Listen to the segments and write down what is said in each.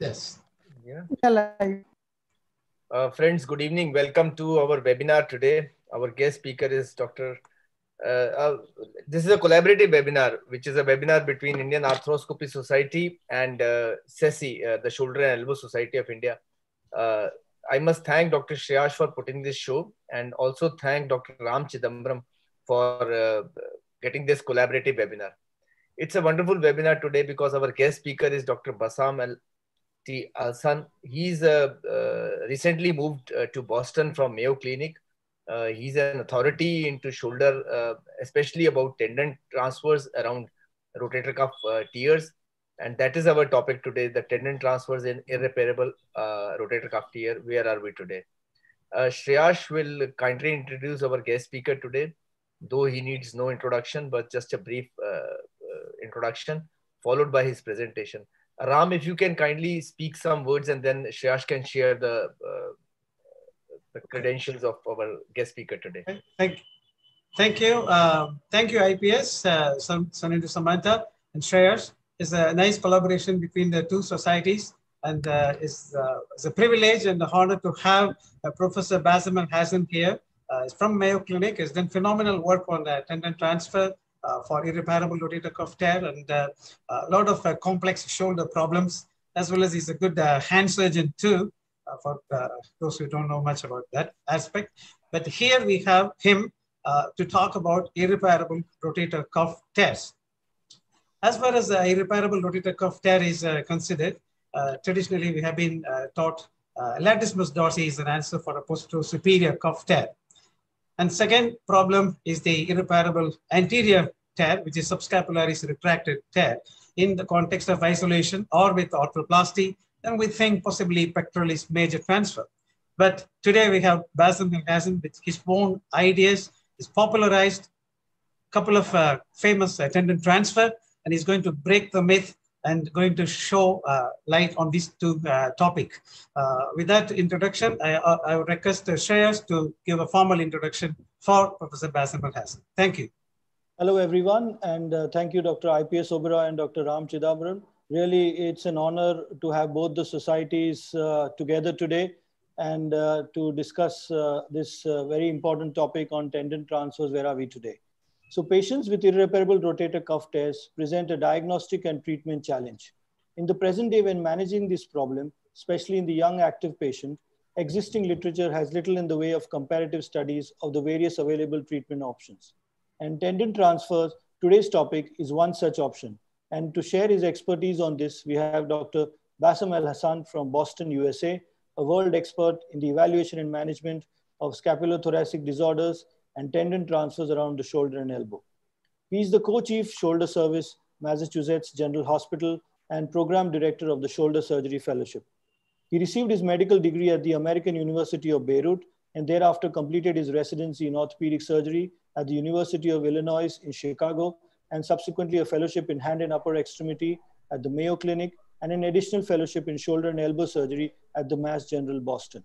Yes. Yeah. Uh, friends, good evening. Welcome to our webinar today. Our guest speaker is Dr. Uh, uh, this is a collaborative webinar, which is a webinar between Indian Arthroscopy Society and uh, SESI, uh, the Shoulder and Elbow Society of India. Uh, I must thank Dr. Shreyash for putting this show and also thank Dr. Ram Chidambaram for uh, getting this collaborative webinar. It's a wonderful webinar today because our guest speaker is Dr. Bassam Al T. Alsan. He's uh, uh, recently moved uh, to Boston from Mayo Clinic. Uh, he's an authority into shoulder, uh, especially about tendon transfers around rotator cuff tears. And that is our topic today, the tendon transfers in irreparable rotator cuff tear. Where are we today? Uh, Shreyash will kindly introduce our guest speaker today, though he needs no introduction, but just a brief introduction, followed by his presentation. Ram, if you can kindly speak some words and then Shreyash can share the, uh, the credentials of our guest speaker today. Thank, thank you. Uh, thank you, IPS, uh, Swarnendu Samanta and Shreyash. It's a nice collaboration between the two societies and uh, it's, uh, it's, a privilege and an honor to have uh, Professor Bassam Elhassan here. Uh, he's from Mayo Clinic. He's done phenomenal work on uh, tendon transfer Uh, for irreparable rotator cuff tear and uh, a lot of uh, complex shoulder problems, as well as he's a good uh, hand surgeon too, uh, for those who don't know much about that aspect. But here we have him to talk about irreparable rotator cuff tears. As far as irreparable rotator cuff tear is considered, traditionally we have been taught uh, latissimus dorsi is an answer for a posterior superior cuff tear. And second problem is the irreparable anterior tear, which is subscapularis retracted tear in the context of isolation or with arthroplasty, then we think possibly pectoralis major transfer. But today we have Bassam Hassan with his own ideas, he's popularized a couple of uh, famous uh, tendon transfer, and he's going to break the myth and going to show uh, light on these two uh, topic. Uh, with that introduction, I, uh, I would request Shreyash to give a formal introduction for Professor Bassam Elhassan. Thank you. Hello, everyone, and uh, thank you, Dr. IPS Oberoi and Dr. Ram Chidambaram. Really, it's an honor to have both the societies uh, together today and to discuss this very important topic on tendon transfers. Where are we today? So patients with irreparable rotator cuff tears present a diagnostic and treatment challenge. In the present day, when managing this problem, especially in the young active patient, existing literature has little in the way of comparative studies of the various available treatment options. And tendon transfers, today's topic, is one such option. And to share his expertise on this, we have Dr. Bassam Elhassan from Boston, USA, a world expert in the evaluation and management of scapulothoracic disorders and tendon transfers around the shoulder and elbow. He is the co-chief shoulder service, Massachusetts General Hospital, and program director of the Shoulder Surgery Fellowship. He received his medical degree at the American University of Beirut and thereafter completed his residency in orthopedic surgery at the University of Illinois in Chicago and subsequently a fellowship in hand and upper extremity at the Mayo Clinic and an additional fellowship in shoulder and elbow surgery at the Mass General Boston.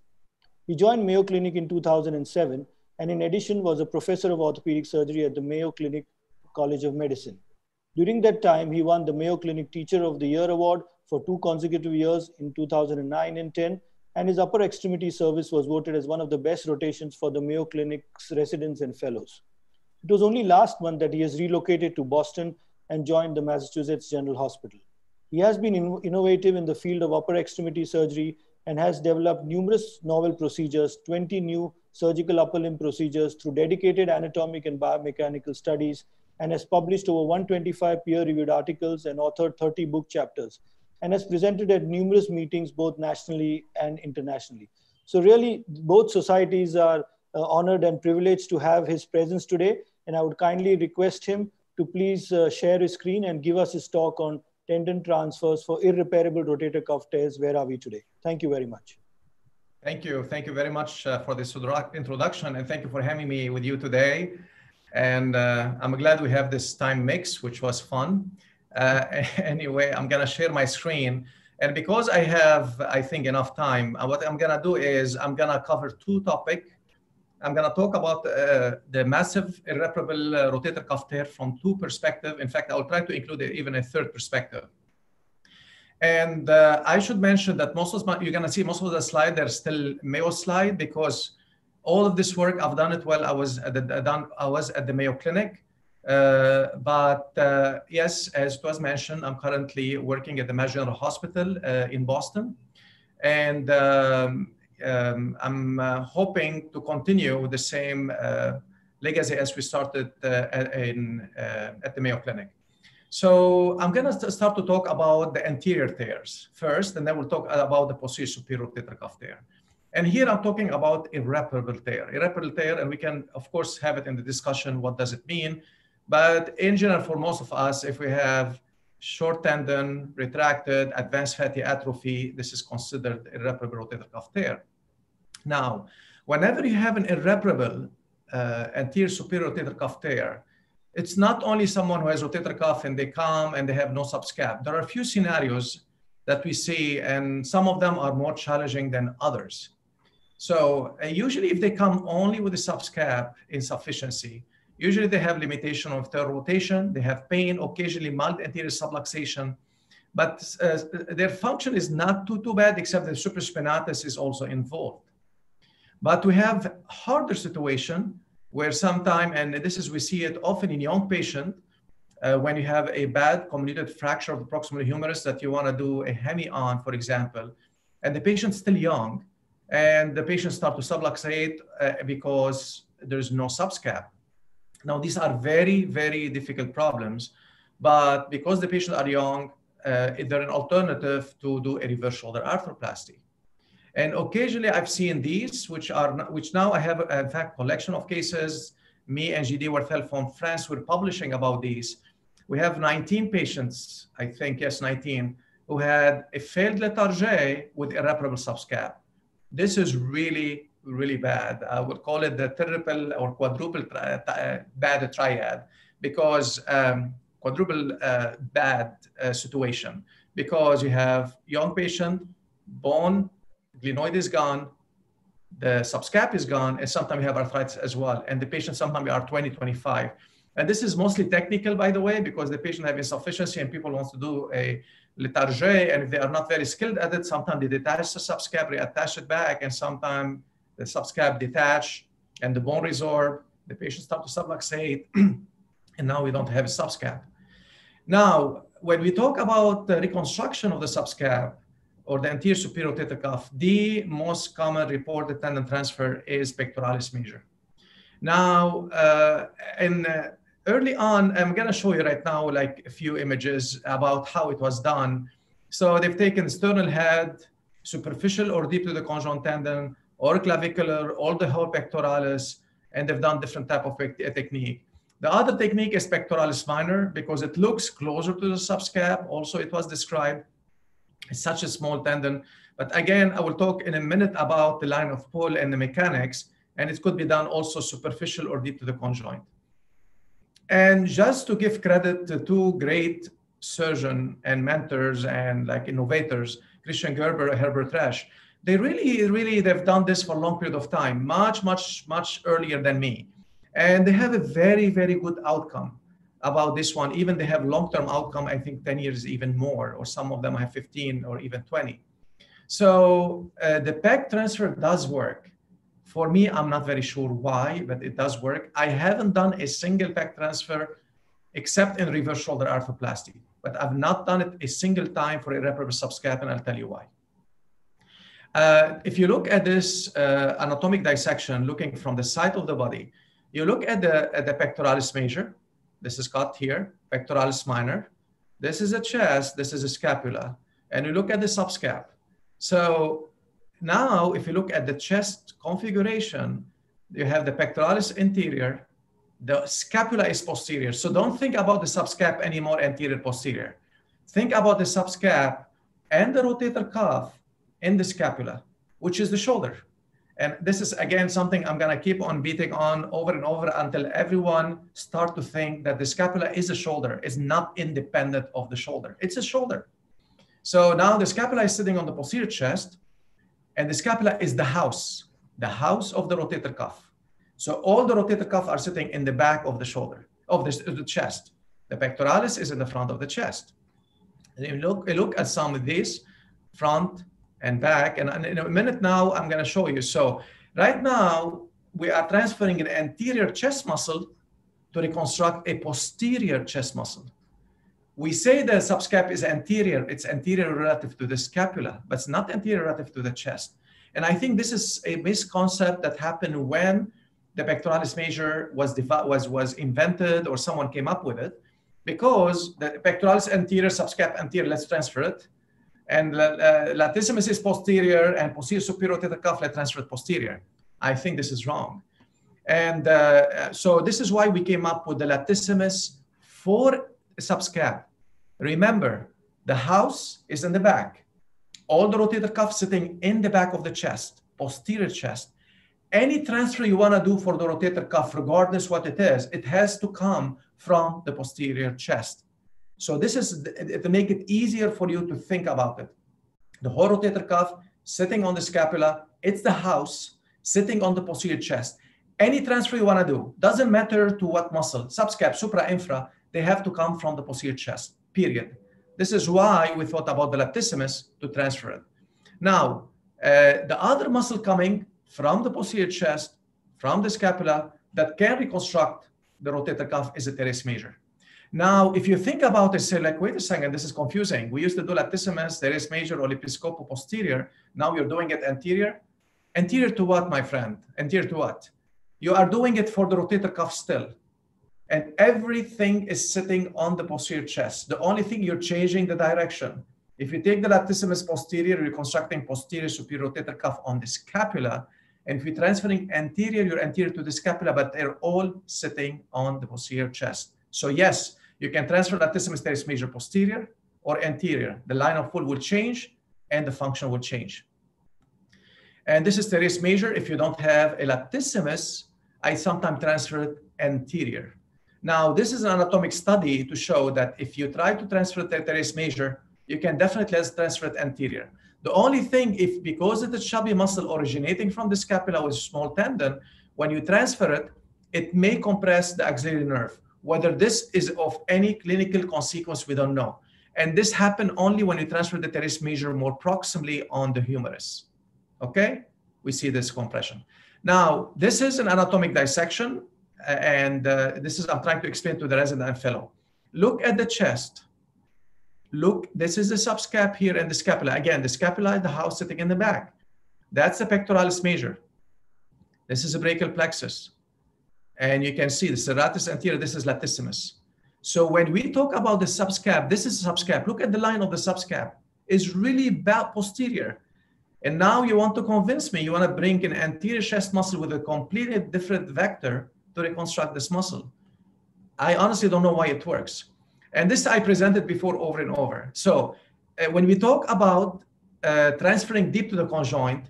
He joined Mayo Clinic in 2007 and in addition was a professor of orthopedic surgery at the Mayo Clinic College of Medicine. During that time, he won the Mayo Clinic Teacher of the Year award for two consecutive years in 2009 and 10, and his upper extremity service was voted as one of the best rotations for the Mayo Clinic's residents and fellows. It was only last month that he has relocated to Boston and joined the Massachusetts General Hospital. He has been in innovative in the field of upper extremity surgery and has developed numerous novel procedures, 20 new surgical upper limb procedures through dedicated anatomic and biomechanical studies and has published over 125 peer-reviewed articles and authored 30 book chapters and has presented at numerous meetings both nationally and internationally. So really, both societies are uh, honored and privileged to have his presence today. And I would kindly request him to please uh, share his screen and give us his talk on tendon transfers for irreparable rotator cuff tears. Where are we today? Thank you very much. Thank you. Thank you very much uh, for this introduction and thank you for having me with you today. And uh, I'm glad we have this time mix, which was fun. Uh, anyway, I'm gonna share my screen. And because I have, I think, enough time, uh, what I'm gonna do is I'm gonna cover two topics. I'm gonna talk about uh, the massive irreparable uh, rotator cuff tear from two perspectives. In fact, I'll try to include even a third perspective. And uh, I should mention that most of my, you're gonna see most of the slide, they're still Mayo slide because all of this work, I've done it while I was at the, done, I was at the Mayo Clinic. Uh, but uh, yes, as it was mentioned, I'm currently working at the Mass General Hospital uh, in Boston. And um, um, I'm uh, hoping to continue with the same uh, legacy as we started in, at the Mayo Clinic. So I'm going to start to talk about the anterior tears first, and then we'll talk about the posterior superior cuff tear. And here I'm talking about irreparable tear. Irreparable tear, and we can, of course, have it in the discussion, what does it mean? But in general, for most of us, if we have short tendon, retracted, advanced fatty atrophy, this is considered irreparable rotator cuff tear. Now, whenever you have an irreparable uh, anterior superior rotator cuff tear, it's not only someone who has rotator cuff and they come and they have no subscap. There are a few scenarios that we see, and some of them are more challenging than others. So uh, usually if they come only with a subscap insufficiency, usually they have limitation of their rotation, they have pain, occasionally mild anterior subluxation, but uh, their function is not too, too bad except the supraspinatus is also involved. But we have harder situation where sometime, and this is, we see it often in young patient, uh, when you have a bad comminuted fracture of the proximal humerus that you want to do a hemi on, for example, and the patient's still young, and the patient start to subluxate uh, because there's no subscap. Now, these are very, very difficult problems, but because the patients are young, uh, they're an alternative to do a reverse shoulder arthroplasty. And occasionally I've seen these, which are which now I have in fact collection of cases. Me and JD Werthel from France were publishing about these. We have 19 patients, I think, yes, 19, who had a failed Latarjet with irreparable subscap. This is really, really bad. I would call it the triple or quadruple tri bad triad because um, quadruple uh, bad uh, situation because you have young patient, bone glenoid is gone, the subscap is gone, and sometimes we have arthritis as well. And the patient sometimes are 20, 25. And this is mostly technical, by the way, because the patient have insufficiency and people want to do a Latarjet, and if they are not very skilled at it, sometimes they detach the subscap, reattach it back, and sometimes the subscap detach and the bone resorb, the patient start to subluxate, and now we don't have a subscap. Now, when we talk about the reconstruction of the subscap, or the anterior superior rotator cuff, the most common reported tendon transfer is pectoralis major. Now, uh, in, uh, early on, I'm gonna show you right now like a few images about how it was done. So they've taken sternal head, superficial or deep to the conjoint tendon, or clavicular, or the whole pectoralis, and they've done different type of technique. The other technique is pectoralis minor because it looks closer to the subscap. Also, it was described it's such a small tendon. But again, I will talk in a minute about the line of pull and the mechanics, and it could be done also superficial or deep to the conjoint. And just to give credit to two great surgeon and mentors and like innovators, Christian Gerber and Herbert Resch, they really, really, they've done this for a long period of time, much, much, much earlier than me. And they have a very, very good outcome about this one. Even they have long-term outcome, I think 10 years even more, or some of them have 15 or even 20. So uh, the PEC transfer does work. For me, I'm not very sure why, but it does work. I haven't done a single PEC transfer except in reverse shoulder arthroplasty, but I've not done it a single time for irreparable subscap, and I'll tell you why. Uh, if you look at this uh, anatomic dissection, looking from the side of the body, you look at the, at the pectoralis major, this is cut here, pectoralis minor. This is a chest, this is a scapula. And you look at the subscap. So now if you look at the chest configuration, you have the pectoralis interior, the scapula is posterior. So don't think about the subscap anymore, anterior posterior. Think about the subscap and the rotator cuff in the scapula, which is the shoulder. And this is again something I'm gonna keep on beating on over and over until everyone start to think that the scapula is a shoulder, is not independent of the shoulder. It's a shoulder. So now the scapula is sitting on the posterior chest, and the scapula is the house, the house of the rotator cuff. So all the rotator cuff are sitting in the back of the shoulder, of the, the chest. The pectoralis is in the front of the chest. And look, look at some of these, front and back. And in a minute now, I'm going to show you. So right now, we are transferring an anterior chest muscle to reconstruct a posterior chest muscle. We say the subscap is anterior, it's anterior relative to the scapula, but it's not anterior relative to the chest. And I think this is a misconcept that happened when the pectoralis major was, was, was invented or someone came up with it, because the pectoralis anterior, subscap anterior, let's transfer it. And latissimus is posterior and posterior superior rotator cuff, let's transfer posterior. I think this is wrong. And uh, so this is why we came up with the latissimus for subscap. Remember, the house is in the back. All the rotator cuff sitting in the back of the chest, posterior chest. Any transfer you want to do for the rotator cuff, regardless what it is, it has to come from the posterior chest. So this is to make it easier for you to think about it. The rotator cuff sitting on the scapula, it's the house sitting on the posterior chest. Any transfer you want to do, doesn't matter to what muscle, subscap, supra, infra, they have to come from the posterior chest, period. This is why we thought about the latissimus to transfer it. Now, uh, the other muscle coming from the posterior chest, from the scapula, that can reconstruct the rotator cuff is the teres major. Now, if you think about it, say like, wait a second, this is confusing. We used to do latissimus, teres major, or episcopo posterior. Now you're doing it anterior. Anterior to what, my friend? Anterior to what? You are doing it for the rotator cuff still. And everything is sitting on the posterior chest. The only thing you're changing the direction. If you take the latissimus posterior, you're constructing posterior superior rotator cuff on the scapula. And if you're transferring anterior, you're anterior to the scapula, but they're all sitting on the posterior chest. So yes, you can transfer latissimus teres major posterior or anterior. The line of pull will change and the function will change. And this is teres major. If you don't have a latissimus, I sometimes transfer it anterior. Now, this is an anatomic study to show that if you try to transfer the teres major, you can definitely transfer it anterior. The only thing, if because it's a chubby muscle originating from the scapula with small tendon, when you transfer it, it may compress the axillary nerve. Whether this is of any clinical consequence, we don't know. And this happened only when you transfer the teres major more proximally on the humerus. Okay, we see this compression. Now, this is an anatomic dissection, and uh, this is I'm trying to explain to the resident and fellow. Look at the chest. Look, this is the subscap here and the scapula. Again, the scapula is the house sitting in the back. That's the pectoralis major. This is a brachial plexus. And you can see the serratus anterior, this is latissimus. So when we talk about the subscap, this is subscap. Look at the line of the subscap. It's really bad posterior. And now you want to convince me, you want to bring an anterior chest muscle with a completely different vector to reconstruct this muscle. I honestly don't know why it works. And this I presented before over and over. So uh, when we talk about uh, transferring deep to the conjoint,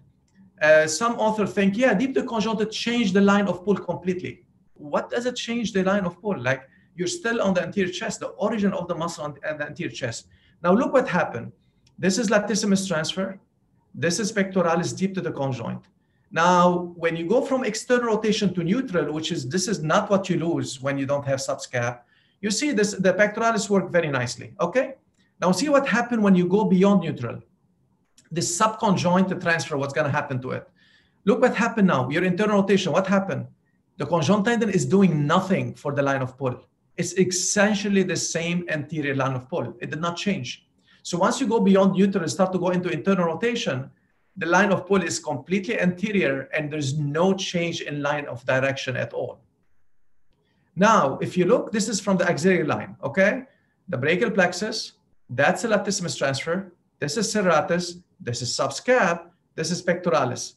uh, some authors think, yeah, deep to the conjoint to change the line of pull completely. What does it change the line of pull? Like you're still on the anterior chest, the origin of the muscle on the, the anterior chest. Now look what happened. This is latissimus transfer. This is pectoralis deep to the conjoint. Now, when you go from external rotation to neutral, which is this is not what you lose when you don't have subscap, you see this the pectoralis work very nicely. Okay. Now see what happened when you go beyond neutral. The subconjoint transfer, what's going to happen to it? Look what happened now. Your internal rotation, what happened? The conjoint tendon is doing nothing for the line of pull. It's essentially the same anterior line of pull. It did not change. So once you go beyond neutral and start to go into internal rotation, the line of pull is completely anterior and there's no change in line of direction at all. Now, if you look, this is from the axillary line, okay? The brachial plexus, that's a latissimus transfer. This is serratus, this is subscap, this is pectoralis.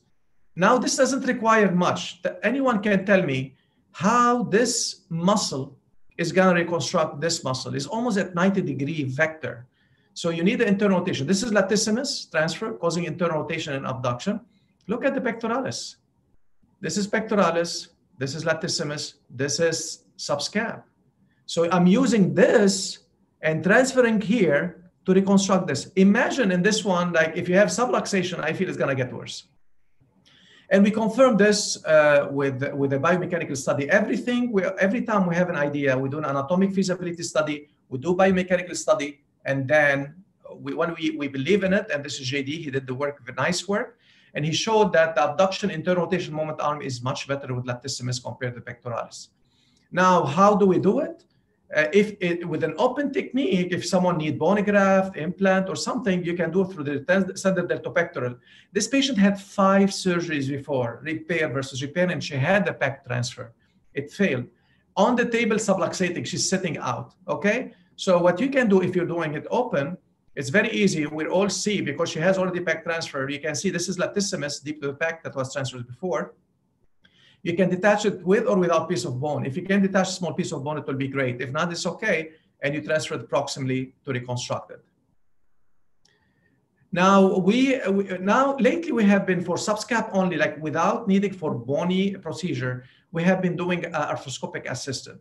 Now, this doesn't require much. Anyone can tell me how this muscle is going to reconstruct this muscle. It's almost at 90 degree vector. So you need the internal rotation. This is latissimus transfer causing internal rotation and abduction. Look at the pectoralis. This is pectoralis. This is latissimus. This is subscap. So I'm using this and transferring here to reconstruct this. Imagine in this one, like if you have subluxation, I feel it's going to get worse. And we confirm this uh, with, with a biomechanical study. Everything, we, every time we have an idea, we do an anatomic feasibility study, we do biomechanical study, and then we, when we, we believe in it, and this is JD, he did the work, the nice work, and he showed that the abduction internal rotation moment arm is much better with latissimus compared to pectoralis. Now, how do we do it? Uh, if it, with an open technique, if someone need bone graft, implant, or something, you can do through the standard deltopectoral. This patient had five surgeries before, repair versus repair, and she had a pec transfer. It failed. On the table subluxating, she's sitting out, okay? So what you can do if you're doing it open, it's very easy. We all see because she has already pec transfer. You can see this is latissimus deep to the pec that was transferred before. You can detach it with or without piece of bone. If you can detach a small piece of bone, it will be great. If not, it's okay. And you transfer it proximally to reconstruct it. Now we, we now lately we have been for subscap only, like without needing for bony procedure, we have been doing uh, arthroscopic assisted.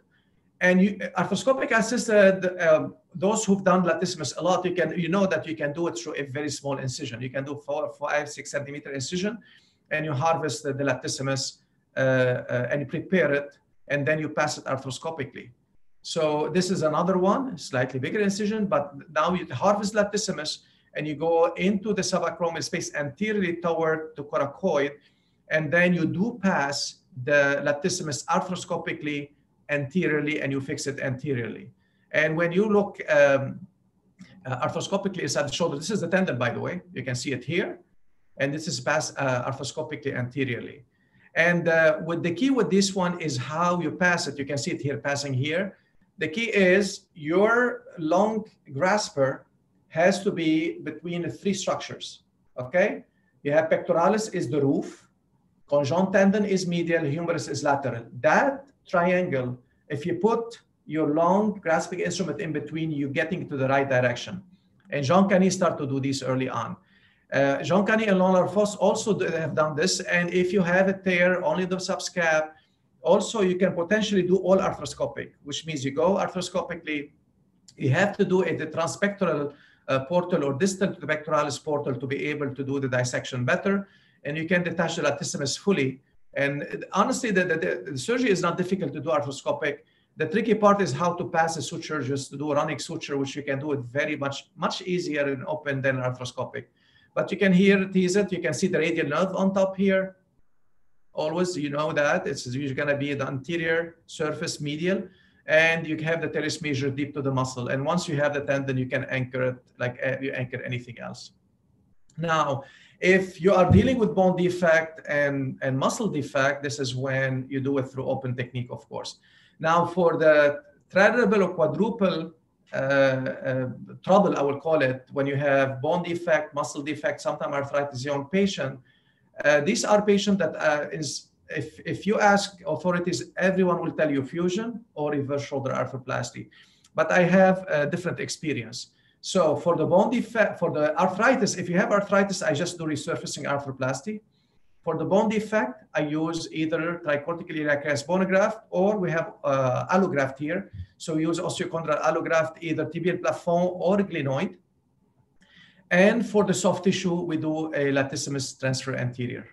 And you, arthroscopic assisted, uh, those who've done latissimus a lot, you can you know that you can do it through a very small incision. You can do four, five, six centimeter incision, and you harvest the, the latissimus and you prepare it, and then you pass it arthroscopically. So this is another one, slightly bigger incision, but now you harvest latissimus and you go into the subacromial space anteriorly toward the coracoid, and then you do pass the latissimus arthroscopically anteriorly and you fix it anteriorly. And when you look um, uh, arthroscopically inside the shoulder, this is the tendon, by the way. You can see it here. And this is passed uh, arthroscopically anteriorly. And uh, with the key with this one is how you pass it. You can see it here passing here. The key is your long grasper has to be between the three structures. Okay, you have pectoralis is the roof, conjoint tendon is medial, humerus is lateral. That triangle, if you put your long grasping instrument in between, you're getting to the right direction. And Jean Kany started to do this early on. Uh, Jean Kany and Laurent Lafosse also have done this. And if you have it there, only the subscap, also you can potentially do all arthroscopic, which means you go arthroscopically. You have to do a transpectoral uh, portal or distal pectoralis portal to be able to do the dissection better. And you can detach the latissimus fully. And honestly, the, the, the surgery is not difficult to do arthroscopic. The tricky part is how to pass a suture, just to do a running suture, which you can do it very much, much easier in open than arthroscopic. But you can hear it. You can see the radial nerve on top here. Always, you know that it's usually going to be the anterior surface medial, and you have the teres major deep to the muscle. And once you have the tendon, you can anchor it like uh, you anchor anything else. Now, if you are dealing with bone defect and, and muscle defect, this is when you do it through open technique, of course. Now, for the triple or quadruple trouble, I will call it, when you have bone defect, muscle defect, sometimes arthritis young patient. Uh, these are patients that uh, is, if, if you ask authorities, everyone will tell you fusion or reverse shoulder arthroplasty. But I have a different experience. So for the bone defect, for the arthritis, if you have arthritis, I just do resurfacing arthroplasty. For the bone defect, I use either tricortical iliac bone graft or we have uh, allograft here. So we use osteochondral allograft, either tibial plafond or glenoid. And for the soft tissue, we do a latissimus transfer anterior.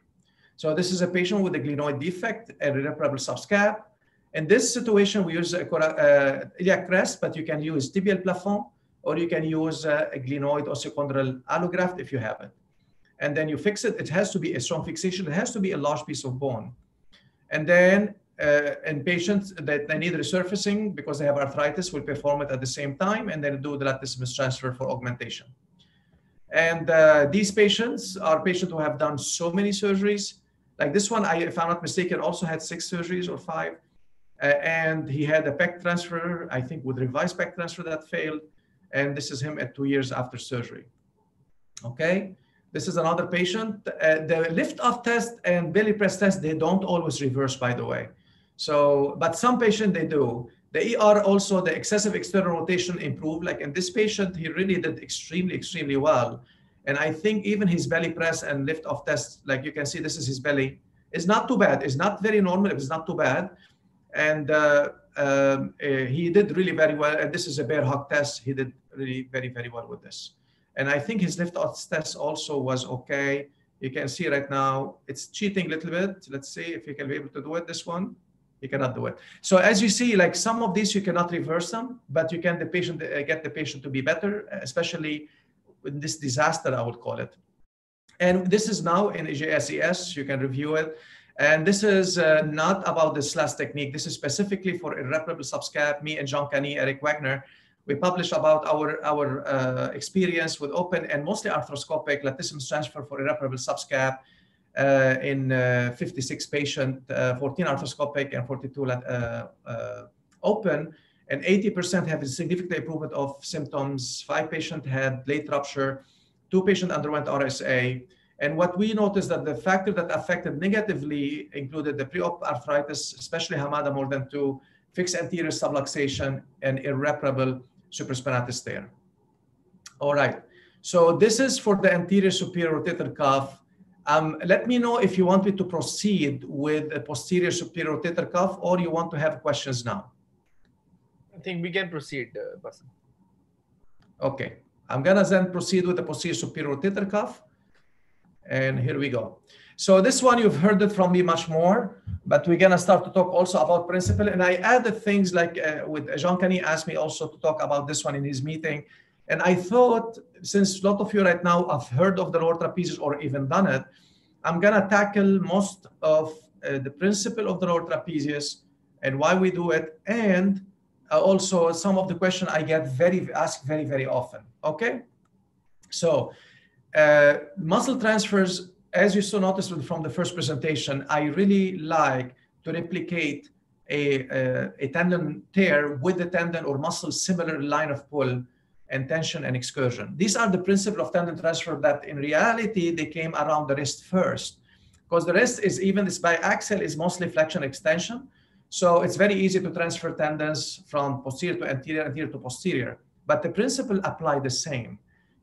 So this is a patient with a glenoid defect, a irreparable subscap. In this situation, we use a uh, iliac crest, but you can use tibial plafond or you can use uh, a glenoid osteochondral allograft if you have it and then you fix it. It has to be a strong fixation. It has to be a large piece of bone. And then uh, in patients that they need resurfacing because they have arthritis, we'll perform it at the same time and then do the latissimus transfer for augmentation. And uh, these patients are patients who have done so many surgeries. Like this one, I, if I'm not mistaken, also had six surgeries or five. Uh, and he had a pec transfer, I think with revised pec transfer that failed. And this is him at two years after surgery. Okay. This is another patient. Uh, the lift off test and belly press test, they don't always reverse, by the way. So, but some patient they do. The ER also, the excessive external rotation improved. Like in this patient, he really did extremely, extremely well. And I think even his belly press and lift off test, like you can see, this is his belly. It's not too bad. It's not very normal. It's not too bad. And uh, um, uh, he did really very well. And this is a bear hug test. He did really very, very well with this. And I think his lift off test also was okay. You can see right now, it's cheating a little bit. Let's see if he can be able to do it, this one. He cannot do it. So as you see, like some of these, you cannot reverse them, but you can the patient uh, get the patient to be better, especially in this disaster, I would call it. And this is now in EJSES, you can review it. And this is uh, not about the SLAS technique. This is specifically for irreparable subscap. Me and Jean Kany, Eric Wagner, we published about our, our uh, experience with open and mostly arthroscopic latissimus transfer for irreparable subscap uh, in uh, 56 patient, uh, 14 arthroscopic and 42 uh, open. And 80% have a significant improvement of symptoms. Five patients had late rupture. Two patients underwent RSA. And what we noticed that the factor that affected negatively included the pre-op arthritis, especially Hamada more than two, fixed anterior subluxation, and irreparable supraspinatus tear. All right. So this is for the anterior superior rotator cuff. Um, let me know if you want me to proceed with a posterior superior rotator cuff or you want to have questions now. I think we can proceed, uh. Okay. I'm gonna then proceed with the posterior superior rotator cuff. And here we go. So this one, you've heard it from me much more, but we're gonna start to talk also about principle. And I added things like uh, with Jean Kany asked me also to talk about this one in his meeting. And I thought, since a lot of you right now have heard of the lower trapezius or even done it, I'm gonna tackle most of uh, the principle of the lower trapezius and why we do it, and uh, also some of the question I get very asked very very often. Okay, so uh, muscle transfers, as you saw noticed from the first presentation, I really like to replicate a, a, a tendon tear with the tendon or muscle similar line of pull and tension and excursion. These are the principle of tendon transfer that in reality, they came around the wrist first because the wrist is even this biaxial is mostly flexion extension. So it's very easy to transfer tendons from posterior to anterior, anterior to posterior. But the principle apply the same.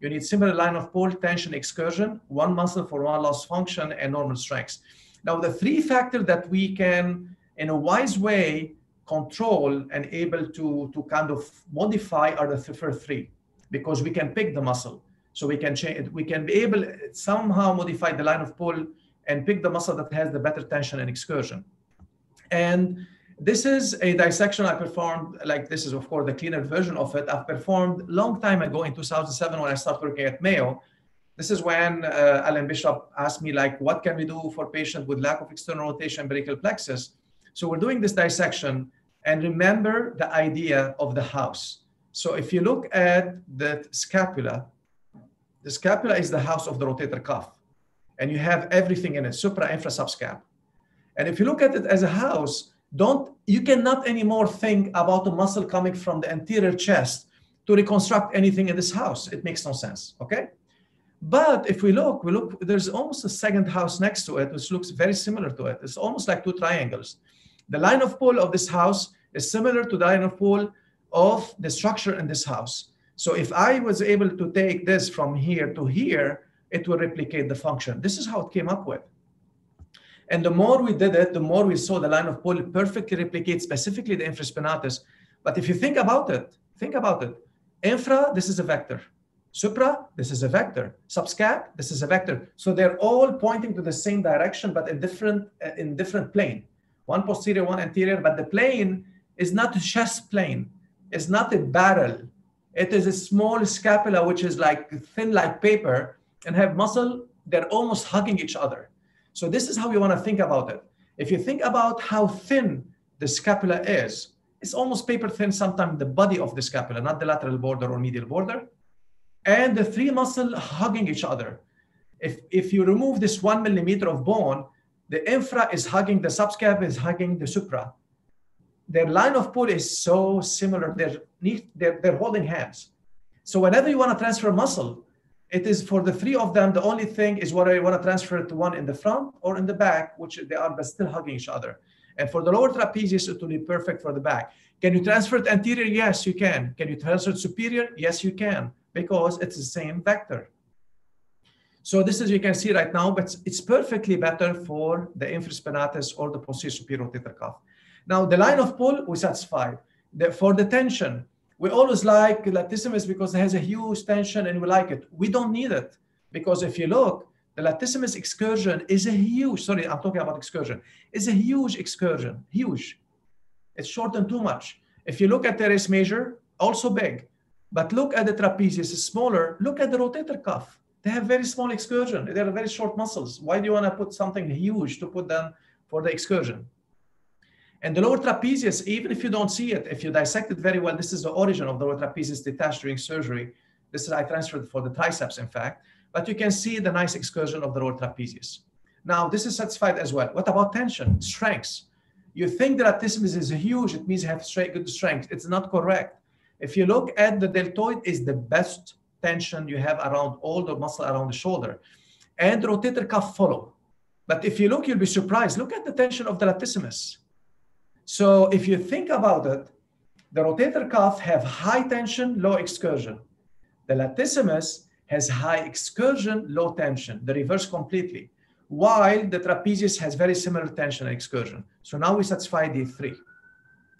You need similar line of pull, tension, excursion, one muscle for one loss function, and normal strength. Now, the three factors that we can, in a wise way, control and able to, to kind of modify are the first three because we can pick the muscle. So we can change, we can be able somehow modify the line of pull and pick the muscle that has the better tension and excursion. And this is a dissection I performed, like this is of course the cleaner version of it. I've performed a long time ago in 2007 when I started working at Mayo. This is when uh, Allen Bishop asked me like, what can we do for patients with lack of external rotation brachial plexus? So we're doing this dissection and remember the idea of the house. So if you look at the scapula, the scapula is the house of the rotator cuff and you have everything in it, supra, infra, subscap. And if you look at it as a house, don't you cannot anymore think about a muscle coming from the anterior chest to reconstruct anything in this house. It makes no sense. Okay. But if we look, we look, there's almost a second house next to it, which looks very similar to it. It's almost like two triangles. The line of pull of this house is similar to the line of pull of the structure in this house. So if I was able to take this from here to here, it will replicate the function. This is how it came up with. And the more we did it, the more we saw the line of pull perfectly replicate specifically the infraspinatus. But if you think about it, think about it. Infra, this is a vector. Supra, this is a vector. Subscap, this is a vector. So they're all pointing to the same direction, but in different uh, in different plane. One posterior, one anterior, but the plane is not a chest plane. It's not a barrel. It is a small scapula, which is like thin like paper and have muscle. They're almost hugging each other. So this is how you want to think about it. If you think about how thin the scapula is, it's almost paper thin sometimes the body of the scapula, not the lateral border or medial border. And the three muscle hugging each other. If, if you remove this one millimeter of bone, the infra is hugging the subscap, is hugging the supra. Their line of pull is so similar. They're, they're, they're holding hands. So whenever you want to transfer muscle, it is for the three of them, the only thing is whether you want to transfer to one in the front or in the back, which they are but still hugging each other. And for the lower trapezius, it will be perfect for the back. Can you transfer it anterior? Yes, you can. Can you transfer it superior? Yes, you can, because it's the same vector. So this is, you can see right now, but it's perfectly better for the infraspinatus or the posterior superior rotator cuff. Now, the line of pull, we satisfied. The, for the tension, we always like latissimus because it has a huge tension and we like it. We don't need it because if you look, the latissimus excursion is a huge, sorry, I'm talking about excursion, is a huge excursion, huge. It's shortened too much. If you look at the teres major, also big, But look at the trapezius, it's smaller. Look at the rotator cuff. They have very small excursion. They're very short muscles. Why do you want to put something huge to put them for the excursion? And the lower trapezius, even if you don't see it, if you dissect it very well, this is the origin of the lower trapezius detached during surgery. This is I transferred for the triceps, in fact. But you can see the nice excursion of the lower trapezius. Now, this is satisfied as well. What about tension, strengths? You think the latissimus is huge, it means you have straight, good strength. It's not correct. If you look at the deltoid is the best tension you have around all the muscle around the shoulder. And rotator cuff follow. But if you look, you'll be surprised. Look at the tension of the latissimus. So if you think about it, the rotator cuff have high tension, low excursion. The latissimus has high excursion, low tension, the reverse completely, while the trapezius has very similar tension and excursion. So now we satisfy the three,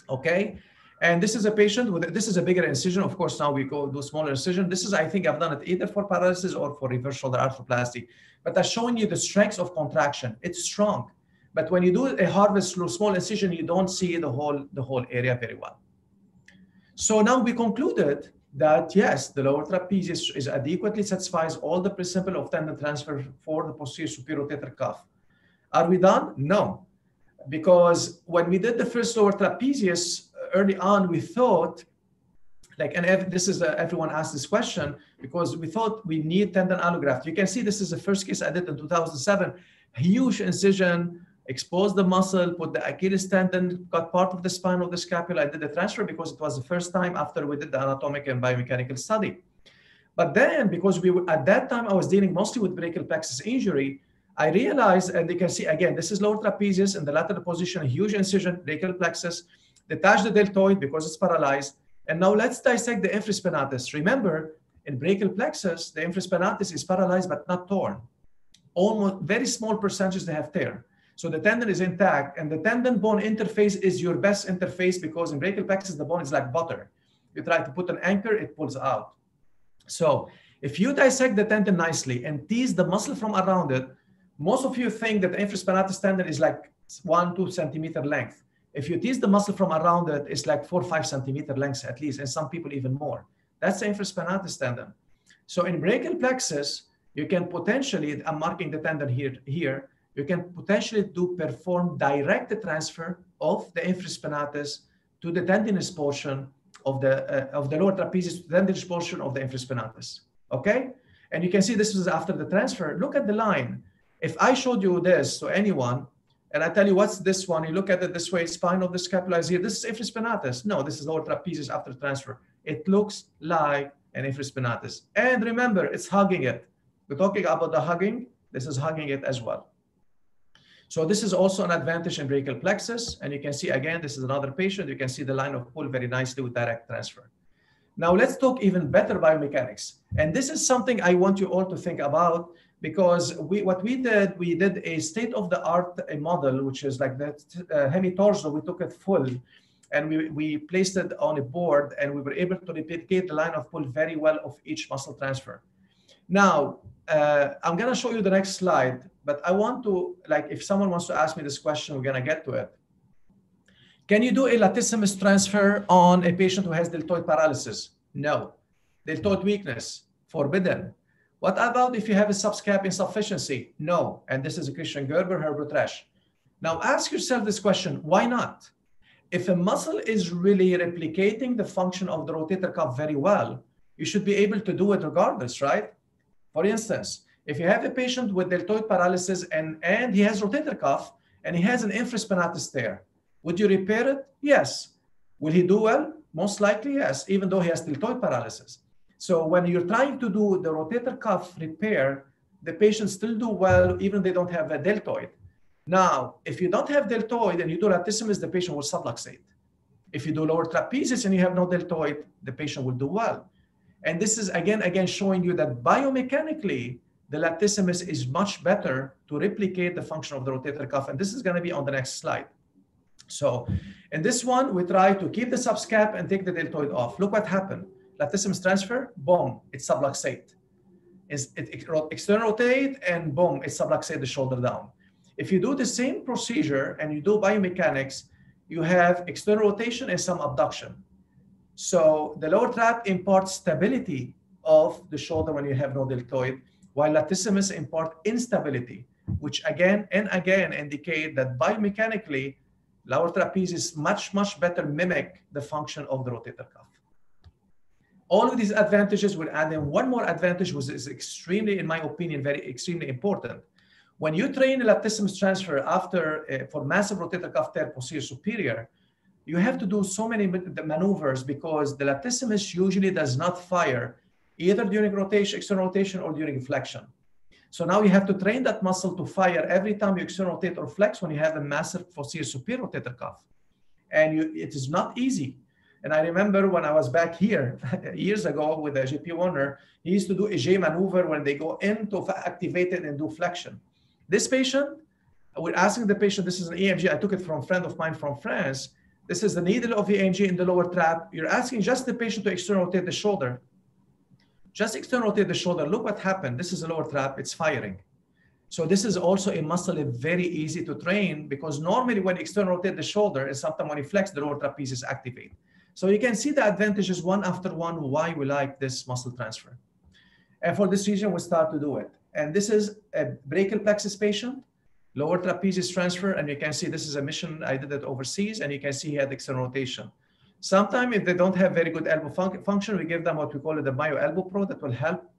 okay? And this is a patient with, this is a bigger incision. Of course, now we go do smaller incision. This is, I think I've done it either for paralysis or for reverse shoulder arthroplasty, but I'm showing you the strength of contraction. It's strong. But when you do a harvest through small incision, you don't see the whole, the whole area very well. So now we concluded that yes, the lower trapezius is adequately satisfies all the principle of tendon transfer for the posterior superior rotator cuff. Are we done? No, because when we did the first lower trapezius uh, early on, we thought like, and this is a, everyone asked this question because we thought we need tendon allograft. You can see this is the first case I did in 2007, huge incision, exposed the muscle, put the Achilles tendon, got part of the spine of the scapula. I did the transfer because it was the first time after we did the anatomic and biomechanical study. But then, because we at that time I was dealing mostly with brachial plexus injury, I realized, and you can see again, this is lower trapezius in the lateral position, huge incision, brachial plexus, detach the deltoid because it's paralyzed. And now let's dissect the infraspinatus. Remember, in brachial plexus, the infraspinatus is paralyzed but not torn. Almost very small percentages they have tear. So the tendon is intact, and the tendon bone interface is your best interface because in brachial plexus, the bone is like butter. You try to put an anchor, it pulls out. So if you dissect the tendon nicely and tease the muscle from around it, most of you think that the infraspinatus tendon is like one, two centimeter length. If you tease the muscle from around it, it's like four, five centimeter length at least, and some people even more. That's the infraspinatus tendon. So in brachial plexus, you can potentially, I'm marking the tendon here, here, you can potentially do perform direct transfer of the infraspinatus to the tendinous portion of the uh, of the lower trapezius to the tendinous portion of the infraspinatus. Okay, and you can see this is after the transfer. Look at the line. If I showed you this to anyone, and I tell you what's this one, you look at it this way, spine of the scapula is here. This is infraspinatus. No, this is lower trapezius after transfer. It looks like an infraspinatus. And remember, it's hugging it. We're talking about the hugging. This is hugging it as well. So this is also an advantage in brachial plexus. And you can see, again, this is another patient. You can see the line of pull very nicely with direct transfer. Now let's talk even better biomechanics. And this is something I want you all to think about because we, what we did, we did a state-of-the-art model, which is like the uh, hemi-torso. We took it full and we, we placed it on a board and we were able to replicate the line of pull very well of each muscle transfer. Now, uh, I'm going to show you the next slide, but I want to, like, if someone wants to ask me this question, we're going to get to it. Can you do a latissimus transfer on a patient who has deltoid paralysis? No. Deltoid weakness? Forbidden. What about if you have a subscap insufficiency? No. And this is a Christian Gerber, Herbert Resch. Now ask yourself this question, why not? If a muscle is really replicating the function of the rotator cuff very well, you should be able to do it regardless, right? For instance, if you have a patient with deltoid paralysis and, and he has rotator cuff and he has an infraspinatus tear, would you repair it? Yes. Will he do well? Most likely, yes, even though he has deltoid paralysis. So when you're trying to do the rotator cuff repair, the patients still do well, even they don't have a deltoid. Now, if you don't have deltoid and you do latissimus, the patient will subluxate. If you do lower trapezius and you have no deltoid, the patient will do well. And this is again, again showing you that biomechanically, the latissimus is much better to replicate the function of the rotator cuff. And this is going to be on the next slide. So in this one, we try to keep the subscap and take the deltoid off. Look what happened. Latissimus transfer, boom, it subluxate. It's, it, it external rotate and boom, it subluxate the shoulder down. If you do the same procedure and you do biomechanics, you have external rotation and some abduction. So the lower trap imparts stability of the shoulder when you have no deltoid, while latissimus impart instability, which again and again indicate that biomechanically, lower trapezius much, much better mimic the function of the rotator cuff. All of these advantages will add in one more advantage, which is extremely, in my opinion, very extremely important. When you train latissimus transfer after uh, for massive rotator cuff tear posterior superior, you have to do so many maneuvers because the latissimus usually does not fire either during rotation, external rotation, or during flexion. So now you have to train that muscle to fire every time you external rotate or flex when you have a massive posterior superior rotator cuff. And you, it is not easy. And I remember when I was back here years ago with JP Warner, he used to do a J maneuver when they go in to activate it and do flexion. This patient, we're asking the patient, this is an EMG, I took it from a friend of mine from France. This is the needle of the EMG in the lower trap. You're asking just the patient to external rotate the shoulder. Just external rotate the shoulder. Look what happened. This is a lower trap, it's firing. So this is also a muscle very easy to train because normally when external rotate the shoulder and sometimes when you flex, the lower trapezius activate. So you can see the advantages one after one, why we like this muscle transfer. And for this reason, we start to do it. And this is a brachial plexus patient, lower trapezius transfer. And you can see this is a mission I did it overseas. And you can see he had external rotation. Sometimes if they don't have very good elbow fun function, we give them what we call the Myo Elbow Pro that will help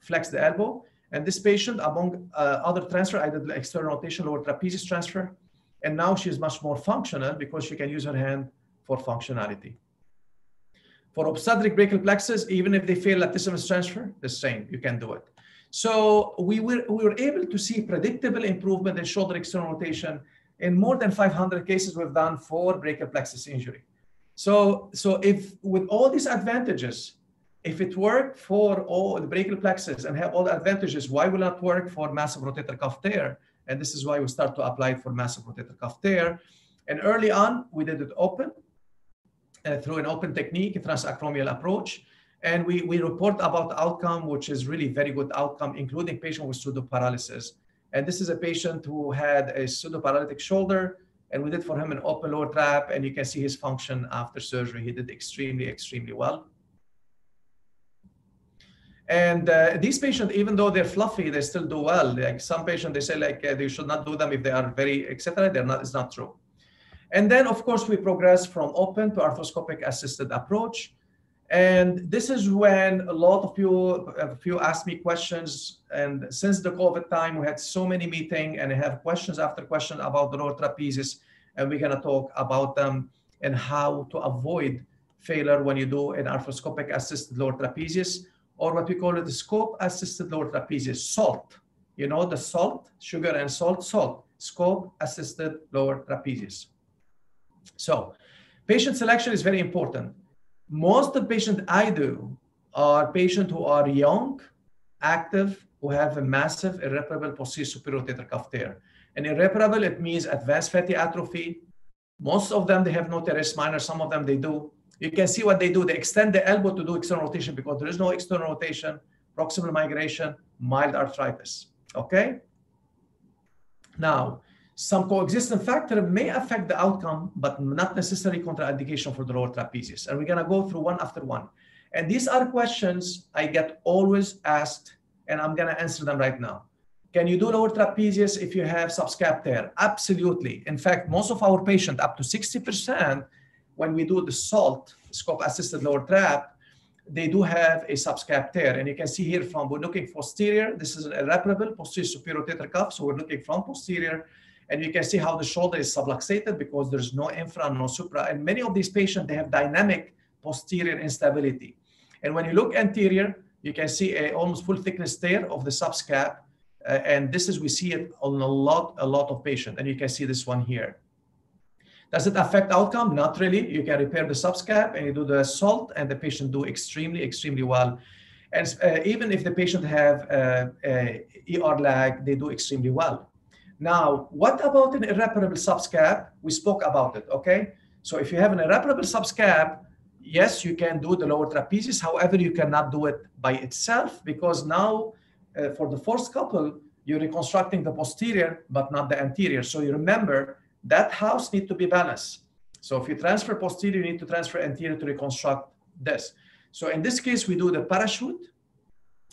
flex the elbow. And this patient, among uh, other transfer, I did external rotation, lower trapezius transfer. And now she's much more functional because she can use her hand for functionality. For obstetric brachial plexus, even if they fail latissimus transfer, the same, you can do it. So we were, we were able to see predictable improvement in shoulder external rotation in more than 500 cases we've done for brachial plexus injury. So, so if with all these advantages, if it worked for all the brachial plexus and have all the advantages, why will not work for massive rotator cuff tear? And this is why we start to apply it for massive rotator cuff tear. And early on, we did it open uh, through an open technique, a transacromial approach. And we, we report about outcome, which is really very good outcome, including patient with pseudoparalysis. And this is a patient who had a pseudoparalytic shoulder, and we did for him an open lower trap, and you can see his function after surgery. He did extremely, extremely well. And uh, these patients, even though they're fluffy, they still do well. Like some patients, they say like uh, they should not do them if they are very, etc. They're not. It's not true. And then, of course, we progress from open to arthroscopic assisted approach. And this is when a lot of you, a few asked me questions. And since the COVID time, we had so many meetings and I have questions after question about the lower trapezius. And we're gonna talk about them and how to avoid failure when you do an arthroscopic assisted lower trapezius or what we call it the scope assisted lower trapezius, SALT. You know, the salt, sugar and salt, salt, scope assisted lower trapezius. So patient selection is very important most of the patients I do are patients who are young, active, who have a massive irreparable posterior superior rotator cuff tear. And irreparable, it means advanced fatty atrophy. Most of them, they have no teres minor. Some of them, they do. You can see what they do. They extend the elbow to do external rotation because there is no external rotation, proximal migration, mild arthritis. Okay? Now, some coexistent factor may affect the outcome, but not necessarily contraindication for the lower trapezius. And we're going to go through one after one. And these are questions I get always asked, and I'm going to answer them right now. Can you do lower trapezius if you have subscap tear? Absolutely. In fact, most of our patients, up to 60%, when we do the SALT, scope assisted lower trap, they do have a subscap tear. And you can see here from, we're looking posterior. This is an irreparable posterior superior rotator cuff. So we're looking from posterior and you can see how the shoulder is subluxated because there's no infra, no supra. And many of these patients, they have dynamic posterior instability. And when you look anterior, you can see a almost full thickness tear of the subscap. Uh, and this is, we see it on a lot, a lot of patients. And you can see this one here. Does it affect outcome? Not really. You can repair the subscap and you do the salt and the patient do extremely, extremely well. And uh, even if the patient have uh, ER lag, they do extremely well. Now, what about an irreparable subscap? We spoke about it, okay? So if you have an irreparable subscap, yes, you can do the lower trapezius. However, you cannot do it by itself because now uh, for the first couple, you're reconstructing the posterior, but not the anterior. So you remember that house need to be balanced. So if you transfer posterior, you need to transfer anterior to reconstruct this. So in this case, we do the parachute.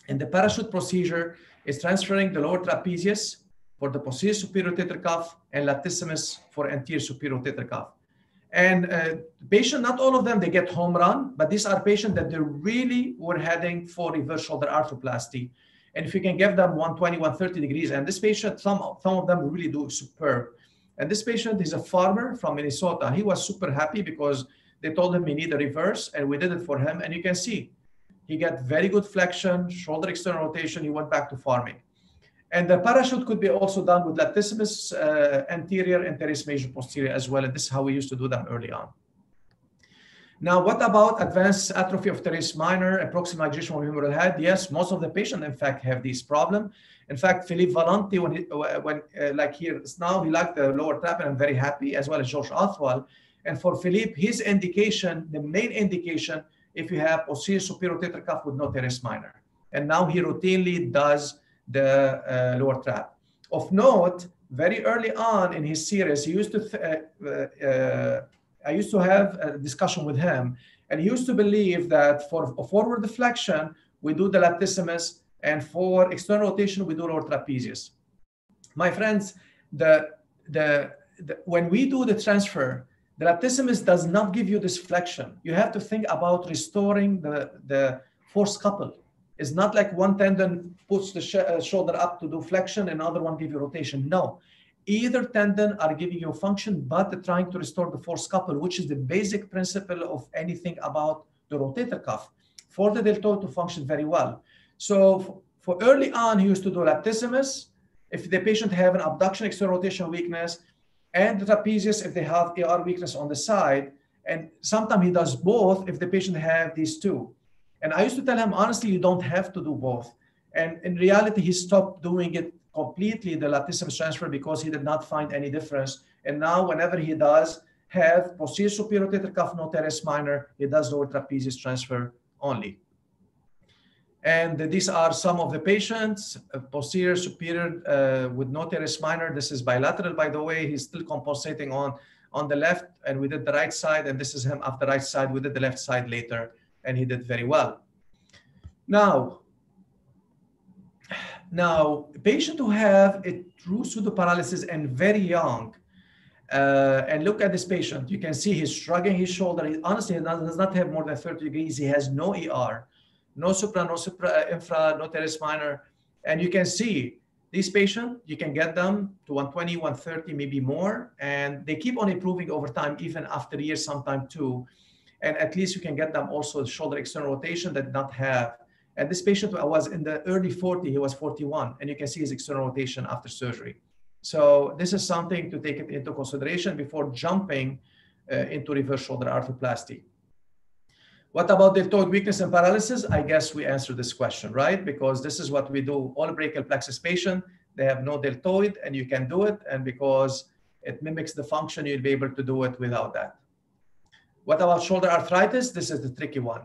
And the parachute procedure is transferring the lower trapezius for the posterior superior rotator cuff and latissimus for anterior superior rotator cuff. And uh, patient, not all of them, they get home run, but these are patients that they really were heading for reverse shoulder arthroplasty. And if you can give them 120, 130 degrees, and this patient, some, some of them really do superb. And this patient is a farmer from Minnesota. He was super happy because they told him he need a reverse, and we did it for him. And you can see he got very good flexion, shoulder external rotation. He went back to farming. And the parachute could be also done with latissimus uh, anterior and teres major posterior as well. And this is how we used to do them early on. Now, what about advanced atrophy of teres minor and proximal migration of humeral head? Yes, most of the patients, in fact, have this problem. In fact, Philippe Valenti, when, he, when uh, like here now, he liked the lower trap, and I'm very happy, as well as George Athwal. And for Philippe, his indication, the main indication, if you have posterior superior rotator cuff with no teres minor. And now he routinely does the uh, lower trap. Of note, very early on in his series, he used to, uh, uh, I used to have a discussion with him, and he used to believe that for a forward deflection, we do the latissimus, and for external rotation, we do lower trapezius. My friends, the, the, the when we do the transfer, the latissimus does not give you this flexion. You have to think about restoring the, the force couple. It's not like one tendon puts the sh uh, shoulder up to do flexion, and another one give you rotation. No, either tendon are giving you function, but they're trying to restore the force couple, which is the basic principle of anything about the rotator cuff for the deltoid to function very well. So for early on, he used to do latissimus. If the patient have an abduction external rotation weakness, and the trapezius if they have AR weakness on the side, and sometimes he does both if the patient have these two. And I used to tell him, honestly, you don't have to do both. And in reality, he stopped doing it completely, the latissimus transfer, because he did not find any difference. And now, whenever he does have posterior superior rotator cuff no teres minor, he does lower trapezius transfer only. And these are some of the patients, uh, posterior, superior uh, with no teres minor. This is bilateral, by the way. He's still compensating on, on the left, and we did the right side, and this is him after the right side. We did the left side later and he did very well. Now, now, patient who have a true pseudoparalysis and very young, uh, and look at this patient, you can see he's shrugging his shoulder. He honestly does not have more than 30 degrees. He has no ER, no supra, no supra, uh, infra, no teres minor. And you can see these patients, you can get them to 120, 130, maybe more. And they keep on improving over time, even after years, sometime too and at least you can get them also shoulder external rotation that not have. And this patient was in the early 40, he was 41, and you can see his external rotation after surgery. So this is something to take it into consideration before jumping uh, into reverse shoulder arthroplasty. What about deltoid weakness and paralysis? I guess we answered this question, right? Because this is what we do. All brachial plexus patient, they have no deltoid and you can do it. And because it mimics the function, you'll be able to do it without that. What about shoulder arthritis? This is the tricky one.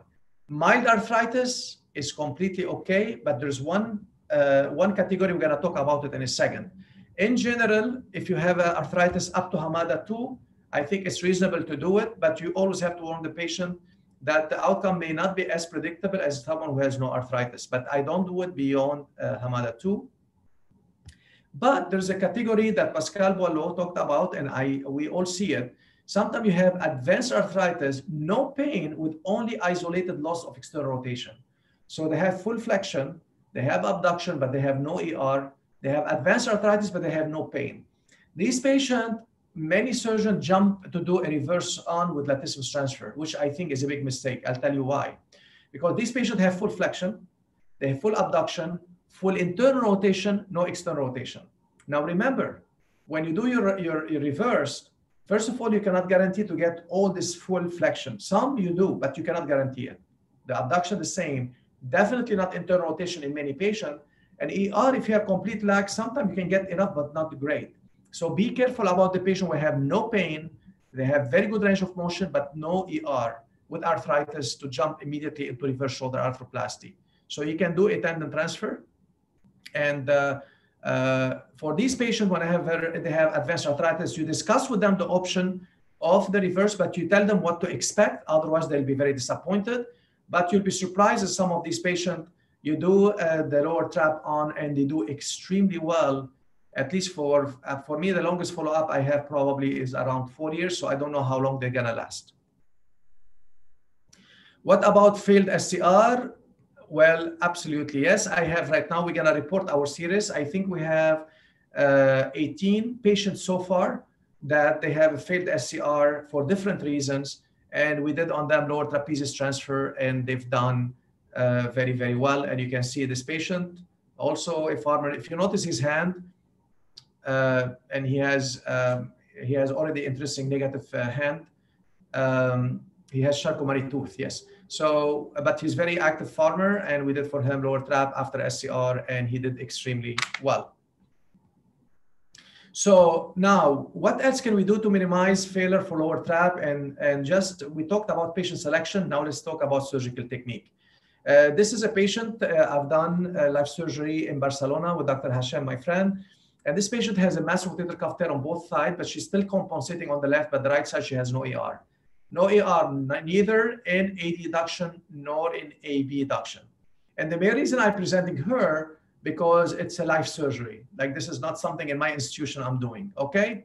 Mild arthritis is completely okay, but there's one, uh, one category we're gonna talk about it in a second. In general, if you have arthritis up to Hamada 2, I think it's reasonable to do it, but you always have to warn the patient that the outcome may not be as predictable as someone who has no arthritis. But I don't do it beyond uh, Hamada 2. But there's a category that Pascal Boileau talked about, and I we all see it, Sometimes you have advanced arthritis, no pain with only isolated loss of external rotation. So they have full flexion, they have abduction, but they have no ER. They have advanced arthritis, but they have no pain. These patients, many surgeons jump to do a reverse on with latissimus transfer, which I think is a big mistake. I'll tell you why. Because these patients have full flexion, they have full abduction, full internal rotation, no external rotation. Now remember, when you do your, your, your reverse, First of all, you cannot guarantee to get all this full flexion. Some you do, but you cannot guarantee it. The abduction the same, definitely not internal rotation in many patients. And ER, if you have complete lack, sometimes you can get enough, but not great. So be careful about the patient who have no pain, they have very good range of motion, but no ER with arthritis to jump immediately into reverse shoulder arthroplasty. So you can do a tendon transfer. And uh, uh, for these patients, when have, they have advanced arthritis, you discuss with them the option of the reverse, but you tell them what to expect. Otherwise, they'll be very disappointed. But you'll be surprised at some of these patients, you do uh, the lower trap on and they do extremely well. At least for, uh, for me, the longest follow-up I have probably is around four years. So I don't know how long they're gonna last. What about failed SCR? Well, absolutely, yes. I have right now, we're gonna report our series. I think we have uh, 18 patients so far that they have failed SCR for different reasons. And we did on them lower trapezius transfer and they've done uh, very, very well. And you can see this patient, also a farmer, if you notice his hand, uh, and he has, um, he has already interesting negative uh, hand. Um, he has Charcot-Marie tooth, yes. So, but he's very active farmer and we did for him lower trap after SCR and he did extremely well. So now, what else can we do to minimize failure for lower trap? And, and just, we talked about patient selection. Now let's talk about surgical technique. Uh, this is a patient, uh, I've done uh, life surgery in Barcelona with Dr. Hashem, my friend. And this patient has a massive rotator cuff tear on both sides, but she's still compensating on the left, but the right side, she has no ER. No ER, neither in AD deduction nor in AB deduction. And the main reason I'm presenting her because it's a life surgery. Like this is not something in my institution I'm doing. Okay.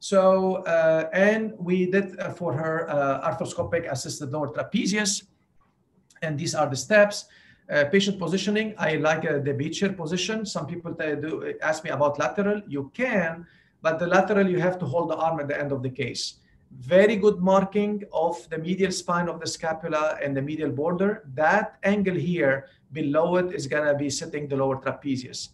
So, uh, and we did uh, for her uh, arthroscopic assisted lower trapezius. And these are the steps. Uh, patient positioning, I like uh, the beach chair position. Some people do ask me about lateral. You can, but the lateral, you have to hold the arm at the end of the case. Very good marking of the medial spine of the scapula and the medial border. That angle here below it is going to be sitting the lower trapezius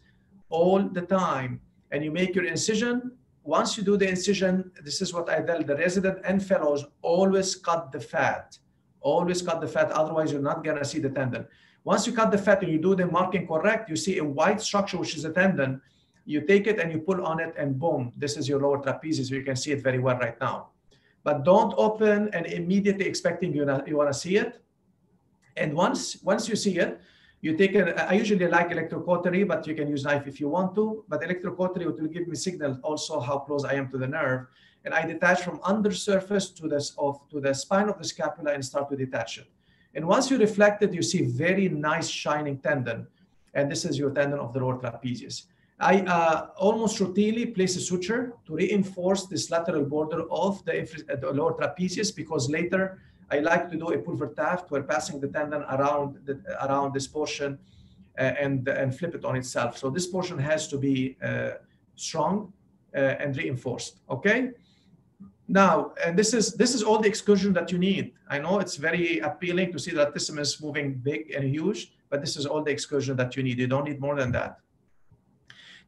all the time. And you make your incision. Once you do the incision, this is what I tell the resident and fellows always cut the fat. Always cut the fat, otherwise, you're not going to see the tendon. Once you cut the fat and you do the marking correct, you see a white structure, which is a tendon. You take it and you pull on it, and boom, this is your lower trapezius. You can see it very well right now. But don't open and immediately expecting you, you want to see it. And once, once you see it, you take it. I usually like electrocautery, but you can use knife if you want to. But electrocautery will give me signal also how close I am to the nerve. And I detach from under surface to this of to the spine of the scapula and start to detach it. And once you reflect it, you see very nice shining tendon. And this is your tendon of the lower trapezius. I uh, almost routinely place a suture to reinforce this lateral border of the, the lower trapezius because later I like to do a Pulvertaft where passing the tendon around the, around this portion uh, and and flip it on itself. So this portion has to be uh, strong uh, and reinforced. Okay. Now, and this is this is all the excursion that you need. I know it's very appealing to see that this is moving big and huge, but this is all the excursion that you need. You don't need more than that.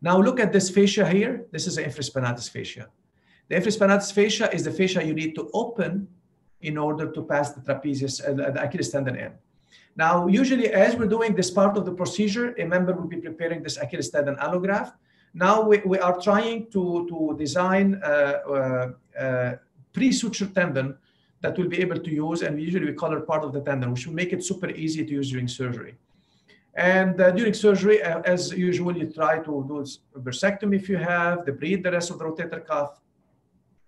Now look at this fascia here. This is the infraspinatus fascia. The infraspinatus fascia is the fascia you need to open in order to pass the trapezius, uh, the Achilles tendon in. Now, usually as we're doing this part of the procedure, a member will be preparing this Achilles tendon allograft. Now we, we are trying to, to design a, a, a pre-suture tendon that we'll be able to use, and usually we color part of the tendon, which will make it super easy to use during surgery. And uh, during surgery, uh, as usual, you try to do a bursectomy if you have, debride the rest of the rotator cuff,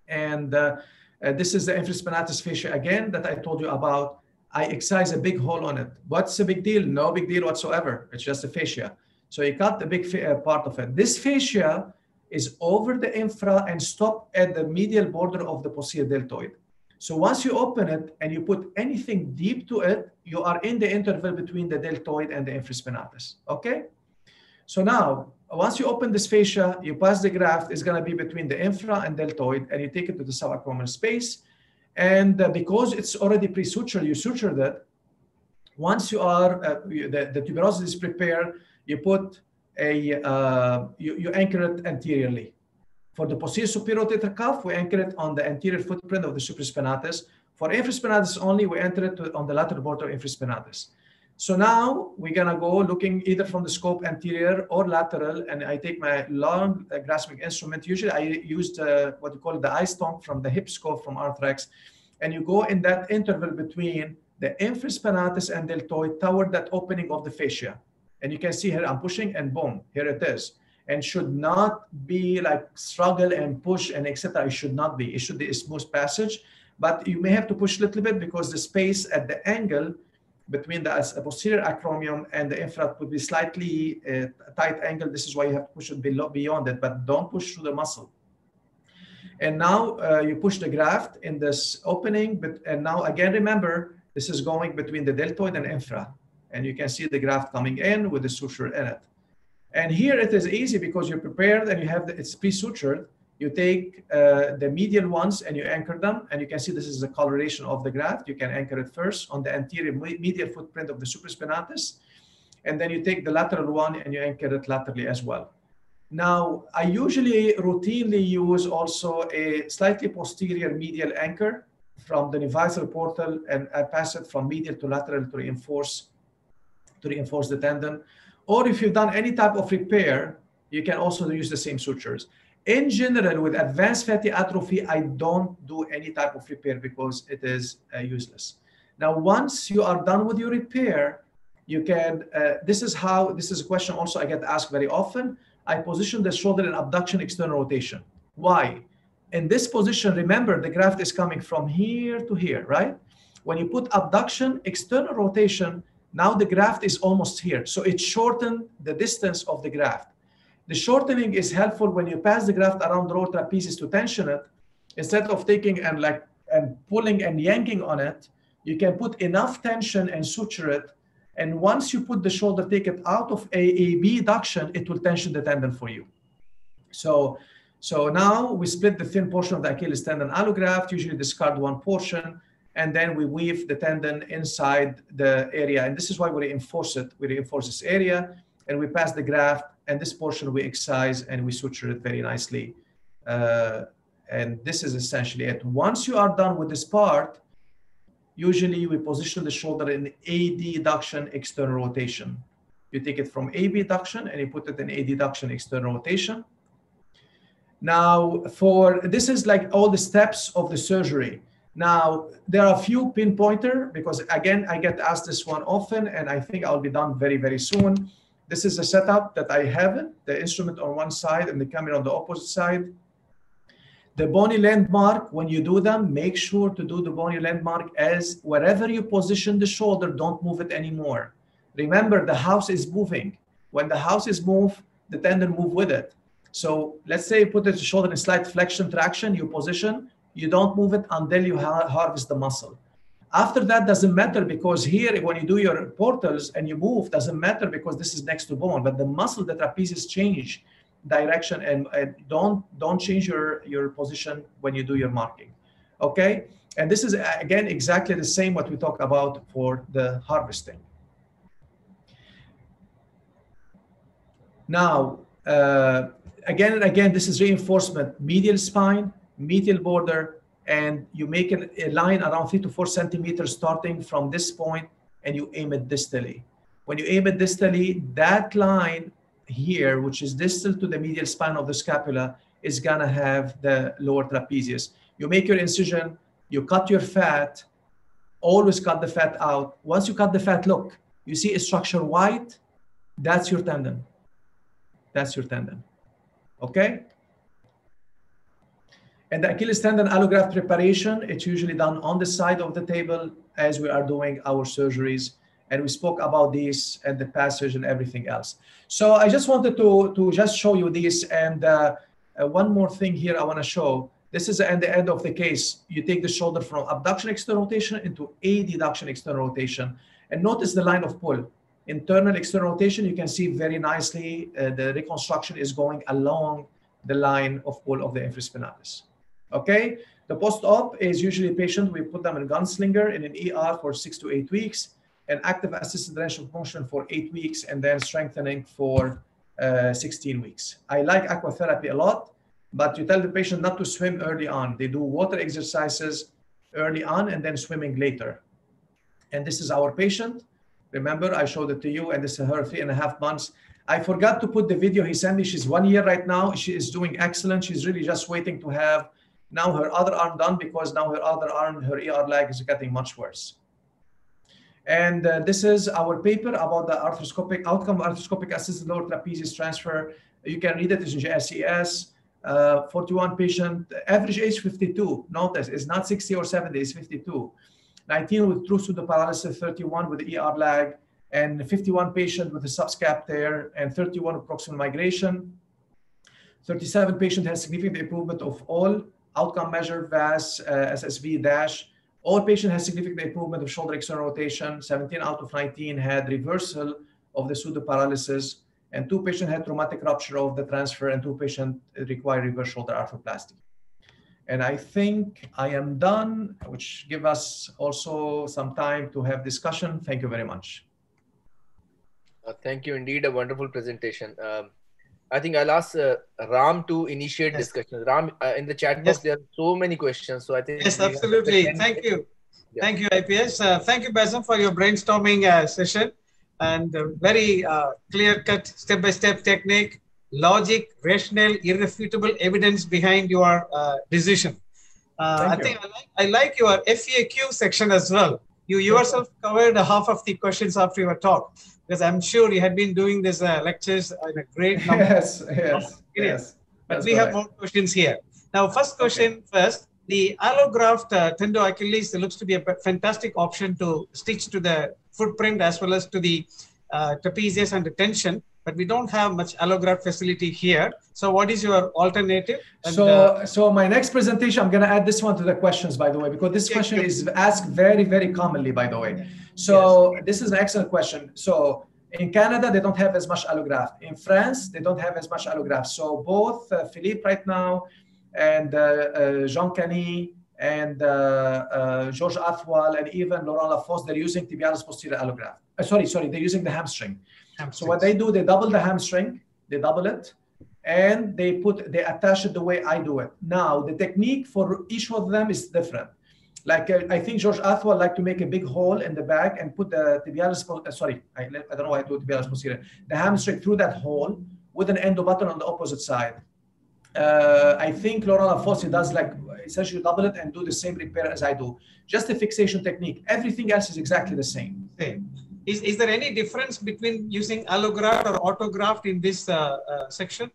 and uh, uh, this is the infraspinatus fascia again that I told you about. I excise a big hole on it. What's the big deal? No big deal whatsoever. It's just a fascia. So you cut the big uh, part of it. This fascia is over the infra and stop at the medial border of the posterior deltoid. So once you open it and you put anything deep to it, you are in the interval between the deltoid and the infraspinatus. Okay? So now once you open this fascia, you pass the graft, it's going to be between the infra and deltoid, and you take it to the subacromial space. And uh, because it's already pre-sutured, you sutured it. Once you are, uh, the, the tuberosity is prepared, you put a, uh, you, you anchor it anteriorly. For the posterior superior rotator cuff, we anchor it on the anterior footprint of the supraspinatus. For infraspinatus only, we enter it to, on the lateral border of infraspinatus. So now we're gonna go looking either from the scope anterior or lateral, and I take my long uh, grasping instrument. Usually I used uh, what you call the eye stonk from the hip scope from Arthrex, and you go in that interval between the infraspinatus and deltoid toward that opening of the fascia. And you can see here I'm pushing and boom, here it is. And should not be like struggle and push and etc. It should not be. It should be a smooth passage, but you may have to push a little bit because the space at the angle between the posterior acromion and the infra would be slightly uh, tight angle. This is why you have to push it below, beyond it, but don't push through the muscle. And now uh, you push the graft in this opening, but and now again, remember, this is going between the deltoid and infra. And you can see the graft coming in with the suture in it. And here it is easy because you're prepared and you have the, it's pre-sutured. You take uh, the medial ones and you anchor them. And you can see this is the coloration of the graft. You can anchor it first on the anterior medial footprint of the supraspinatus. And then you take the lateral one and you anchor it laterally as well. Now, I usually routinely use also a slightly posterior medial anchor from the Neviaser portal and I pass it from medial to lateral to reinforce to reinforce the tendon. Or if you've done any type of repair, you can also use the same sutures. In general, with advanced fatty atrophy, I don't do any type of repair because it is uh, useless. Now, once you are done with your repair, you can, uh, this is how, this is a question also I get asked very often. I position the shoulder in abduction external rotation. Why? In this position, remember the graft is coming from here to here, right? When you put abduction external rotation, now the graft is almost here. So it shortened the distance of the graft. The shortening is helpful when you pass the graft around the lower trapezius to tension it. Instead of taking and like and pulling and yanking on it, you can put enough tension and suture it. And once you put the shoulder, take it out of AAB adduction, it will tension the tendon for you. So, so now we split the thin portion of the Achilles tendon allograft, usually discard one portion, and then we weave the tendon inside the area. And this is why we reinforce it. We reinforce this area and we pass the graft and this portion we excise and we suture it very nicely. Uh, and this is essentially it. Once you are done with this part, usually we position the shoulder in AD adduction external rotation. You take it from AB adduction and you put it in AD adduction external rotation. Now, for this is like all the steps of the surgery. Now, there are a few pinpointer because again, I get asked this one often and I think I'll be done very, very soon. This is a setup that I have, the instrument on one side and the camera on the opposite side. The bony landmark, when you do them, make sure to do the bony landmark as wherever you position the shoulder, don't move it anymore. Remember, the house is moving. When the house is moved, the tendon move with it. So let's say you put the shoulder in slight flexion traction, you position, you don't move it until you ha harvest the muscle. After that doesn't matter because here when you do your portals and you move doesn't matter because this is next to bone, but the muscle, the trapezius change direction and, and don't don't change your your position when you do your marking. Okay, and this is again exactly the same what we talk about for the harvesting. Now, uh, again and again, this is reinforcement medial spine medial border, and you make an, a line around three to four centimeters starting from this point, and you aim it distally. When you aim it distally, that line here, which is distal to the medial spine of the scapula, is gonna have the lower trapezius. You make your incision, you cut your fat, always cut the fat out. Once you cut the fat, look, you see a structure white, that's your tendon. That's your tendon. Okay? And the Achilles tendon allograft preparation, it's usually done on the side of the table as we are doing our surgeries. And we spoke about this and the passage and everything else. So I just wanted to, to just show you this. And uh, uh, one more thing here I want to show. This is at the end of the case. You take the shoulder from abduction external rotation into a deduction external rotation. And notice the line of pull. Internal external rotation, you can see very nicely uh, the reconstruction is going along the line of pull of the infraspinatus. Okay, the post-op is usually patient, we put them in gunslinger in an ER for six to eight weeks, and active assisted range of motion for eight weeks, and then strengthening for uh, 16 weeks. I like aquatherapy a lot, but you tell the patient not to swim early on. They do water exercises early on and then swimming later. And this is our patient. Remember, I showed it to you, and this is her three and a half months. I forgot to put the video he sent me. She's one year right now. She is doing excellent. She's really just waiting to have now her other arm done because now her other arm, her ER leg is getting much worse. And uh, this is our paper about the arthroscopic outcome of arthroscopic assisted lower trapezius transfer You can read it it's in SES. Uh, 41 patient, average age 52. Notice it's not 60 or 70, it's 52. 19 with true pseudoparalysis, 31 with ER lag, and 51 patient with a subscap tear, and 31 proximal migration. 37 patient has significant improvement of all outcome measure, VAS, uh, SSV, DASH. All patient has significant improvement of shoulder external rotation. 17 out of 19 had reversal of the pseudoparalysis and two patients had traumatic rupture of the transfer and two patients require reverse shoulder arthroplasty. And I think I am done, which give us also some time to have discussion. Thank you very much. Uh, thank you indeed, a wonderful presentation. Um, I think I'll ask uh, Ram to initiate yes. discussion. Ram, uh, in the chat box, yes. there are so many questions. So I think yes, absolutely. Thank you. Yeah. Thank you, IPS. Uh, thank you, Bassam, for your brainstorming uh, session and very uh, clear-cut, step-by-step technique, logic, rational, irrefutable evidence behind your uh, decision. Uh, I think I like, I like, your FAQ section as well. You yourself covered half of the questions after your talk, because I'm sure you had been doing these uh, lectures in a great number. Yes, yes, yes. But we have more questions here. Now, first question okay. first. The allograft uh, tendo Achilles looks to be a fantastic option to stitch to the footprint as well as to the uh, trapezius and the tension, but we don't have much allograft facility here. So what is your alternative? And, so, uh, so my next presentation, I'm going to add this one to the questions, by the way, because this question is asked very, very commonly, by the way. So yes. this is an excellent question. So in Canada, they don't have as much allograft. In France, they don't have as much allograft. So both uh, Philippe right now and uh, uh, Jean Kany and uh, uh, George Athwal and even Laurent Lafosse, they're using tibialis posterior allograft. Sorry, sorry, they're using the hamstring. So what they do, they double the hamstring, they double it, and they put, they attach it the way I do it. Now, the technique for each of them is different. Like uh, I think George Athwal like to make a big hole in the back and put the tibialis, uh, sorry, I, I don't know why I do tibialis posterior, the hamstring through that hole with an endo button on the opposite side uh, I think Laurent Lafosse does like essentially double it and do the same repair as I do. Just a fixation technique. Everything else is exactly the same. Same. Is, is there any difference between using allograft or autograft in this uh, uh, section?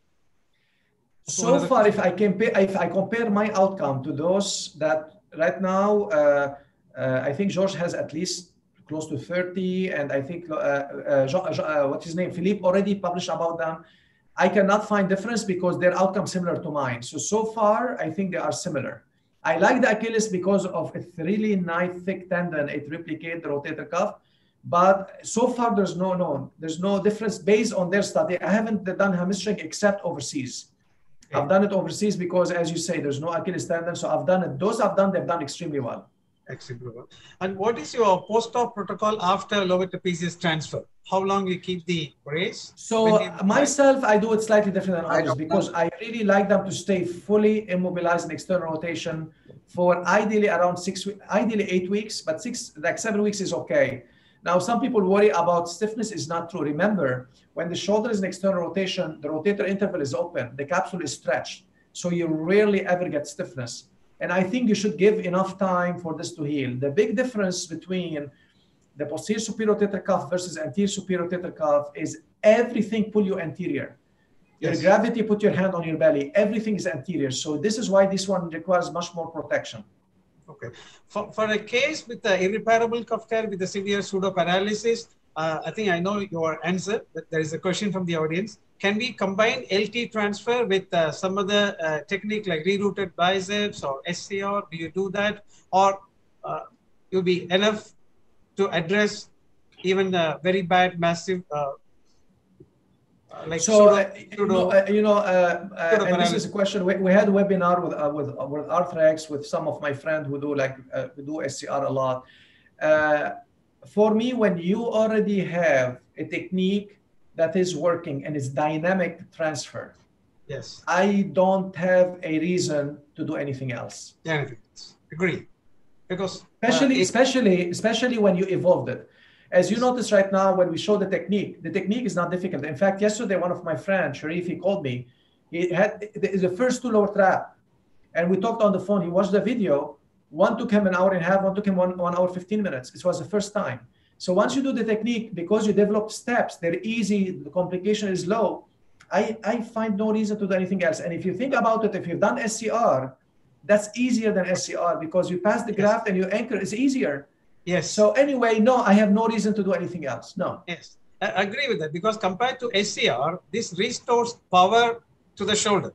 So far, if I compare if I compare my outcome to those that right now, uh, uh, I think George has at least close to 30, and I think uh, Jean, what's his name, Philippe already published about them. I cannot find difference because their outcome similar to mine. So, so far, I think they are similar. I like the Achilles because of a really nice thick tendon. It replicates the rotator cuff. But so far, there's no, no, there's no difference based on their study. I haven't done hamstring except overseas. Okay. I've done it overseas because, as you say, there's no Achilles tendon. So I've done it. Those I've done, they've done extremely well. Extremely well. And what is your post-op protocol after lower trapezius transfer? how long you keep the brace? So myself, I do it slightly different than others because I really like them to stay fully immobilized in external rotation for ideally around six, ideally eight weeks, but six, like seven weeks is okay. Now, some people worry about stiffness is not true. Remember, when the shoulder is in external rotation, the rotator interval is open, the capsule is stretched. So you rarely ever get stiffness. And I think you should give enough time for this to heal. The big difference between the posterior superior rotator cuff versus anterior superior rotator cuff is everything pull you anterior. Your yes. gravity, put your hand on your belly, everything is anterior. So this is why this one requires much more protection. Okay. For, for a case with the irreparable cuff tear with the severe pseudoparalysis, uh, I think I know your answer, but there is a question from the audience. Can we combine LT transfer with uh, some other uh, technique like rerouted biceps or SCR? Do you do that? Or uh, you'll be enough to address even very bad, massive uh like so pseudo, uh, you know, uh, you know uh, uh and this is a question. We, we had a webinar with uh, with with arthrex with some of my friends who do like who do scr a lot. For me when you already have a technique that is working and it's dynamic transfer yes. I don't have a reason to do anything else. Yeah agree. Because especially uh, especially especially when you evolved it as you notice right now when we show the technique the technique is not difficult. In fact yesterday one of my friends sharif he called me. He had the first two lower trap. And we talked on the phone. He watched the video. One took him an hour and a half one took him one, one hour 15 minutes. It was the first time. So once you do the technique because you develop steps they're easy the complication is low I, I find no reason to do anything else. And if you think about it, if you've done SCR, that's easier than SCR because you pass the Yes. graft and you anchor, it's easier. Yes. So anyway, no, I have no reason to do anything else. No. Yes, I agree with that because compared to SCR, this restores power to the shoulder.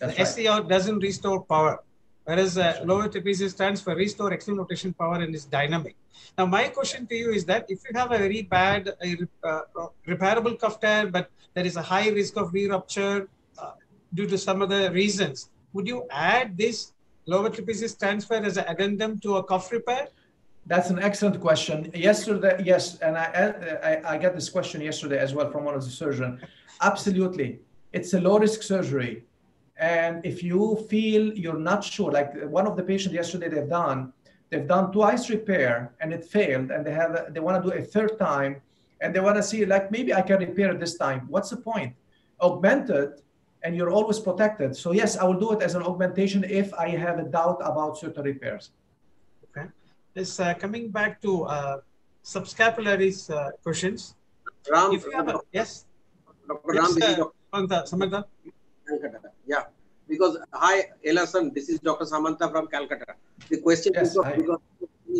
That's the right. SCR doesn't restore power, whereas uh, lower trapezius stands for restore external rotation power and is dynamic. Now, my question to you is that if you have a very bad uh, uh, repairable cuff tear, but there is a high risk of re-rupture uh, due to some other reasons, would you add this lower trapezius transfer as an addendum to a cuff repair? That's an excellent question. Yesterday, yes, and I, I I got this question yesterday as well from one of the surgeons. Absolutely, it's a low risk surgery, and if you feel you're not sure, like one of the patients yesterday they've done, they've done twice repair and it failed, and they have they want to do a third time, and they want to see like maybe I can repair it this time. What's the point? Augmented, and you're always protected. So yes, I will do it as an augmentation if I have a doubt about certain repairs. This uh, coming back to uh, subscapularis uh, questions. Ram, If you have a, yes, Dr. Ram, Samanta, Samanta. Calcutta. Yeah, because hi, Elhassan, this is Dr. Samanta from Calcutta. The question Yes, because, because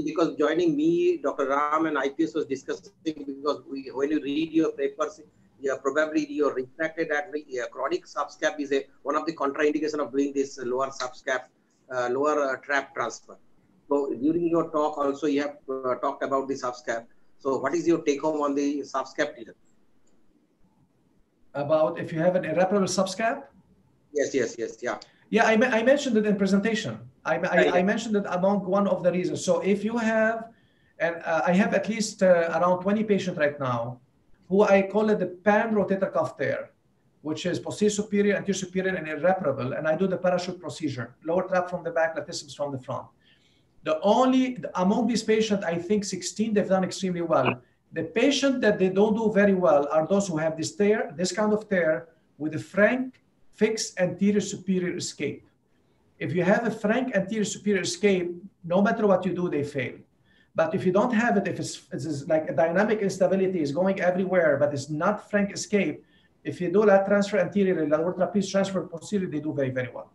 because joining me, Dr. Ram and IPS was discussing because we, when you read your papers, yeah, probably your refracted at yeah, chronic subscap is a one of the contraindication of doing this lower subscap, uh, lower uh, trap transfer. So during your talk also you have uh, talked about the subscap. So what is your take home on the subscap tear? About if you have an irreparable subscap, Yes, yes, yes, yeah. Yeah, I, I mentioned it in presentation. I, I. I mentioned it among one of the reasons. So if you have, and uh, I have at least uh, around 20 patients right now, who I call it the pan rotator cuff tear, which is posterior superior, anterior superior, and irreparable. And I do the parachute procedure, lower trap from the back, latissimus from the front. The only among these patients, I think 16 they've done extremely well. The patient that they don't do very well are those who have this tear, this kind of tear with a frank fixed anterior superior escape. If you have a frank anterior superior escape, no matter what you do, they fail. But if you don't have it, if it's, it's like a dynamic instability is going everywhere, but it's not frank escape, if you do lat transfer anterior, lower trapeze transfer posterior, they do very, very well.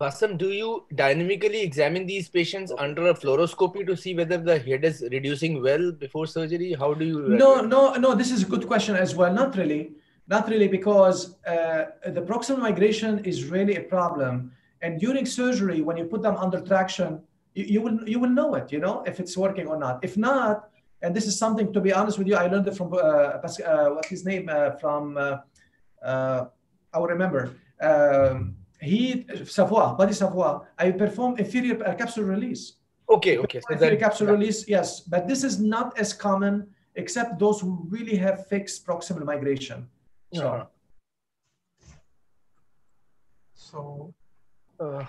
Bassam, do you dynamically examine these patients under a fluoroscopy to see whether the head is reducing well before surgery? How do you? No, no, no. This is a good question as well. Not really, not really, because uh, the proximal migration is really a problem. And during surgery, when you put them under traction, you, you will you will know it. You know if it's working or not. If not, and this is something to be honest with you, I learned it from uh, uh, what's his name uh, from uh, uh, I will remember. Um, he savoir, body savoir, I perform inferior uh, capsule release. Okay, okay. So Inferior that, capsule release, yes, but this is not as common except those who really have fixed proximal migration. So, Uh-huh. So, uh,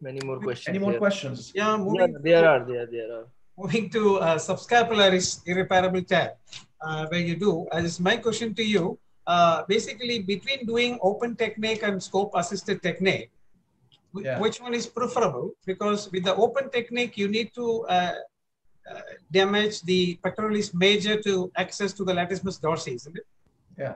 many more questions. any more here. questions? yeah, Yeah, moving, there are, there, there are. moving to uh, subscapularis irreparable tear, uh, where you do, as my question to you, uh, basically between doing open technique and scope assisted technique, Yeah. which one is preferable? Because with the open technique, you need to uh, uh, damage the pectoralis major to access to the latissimus dorsi, isn't it? Yeah.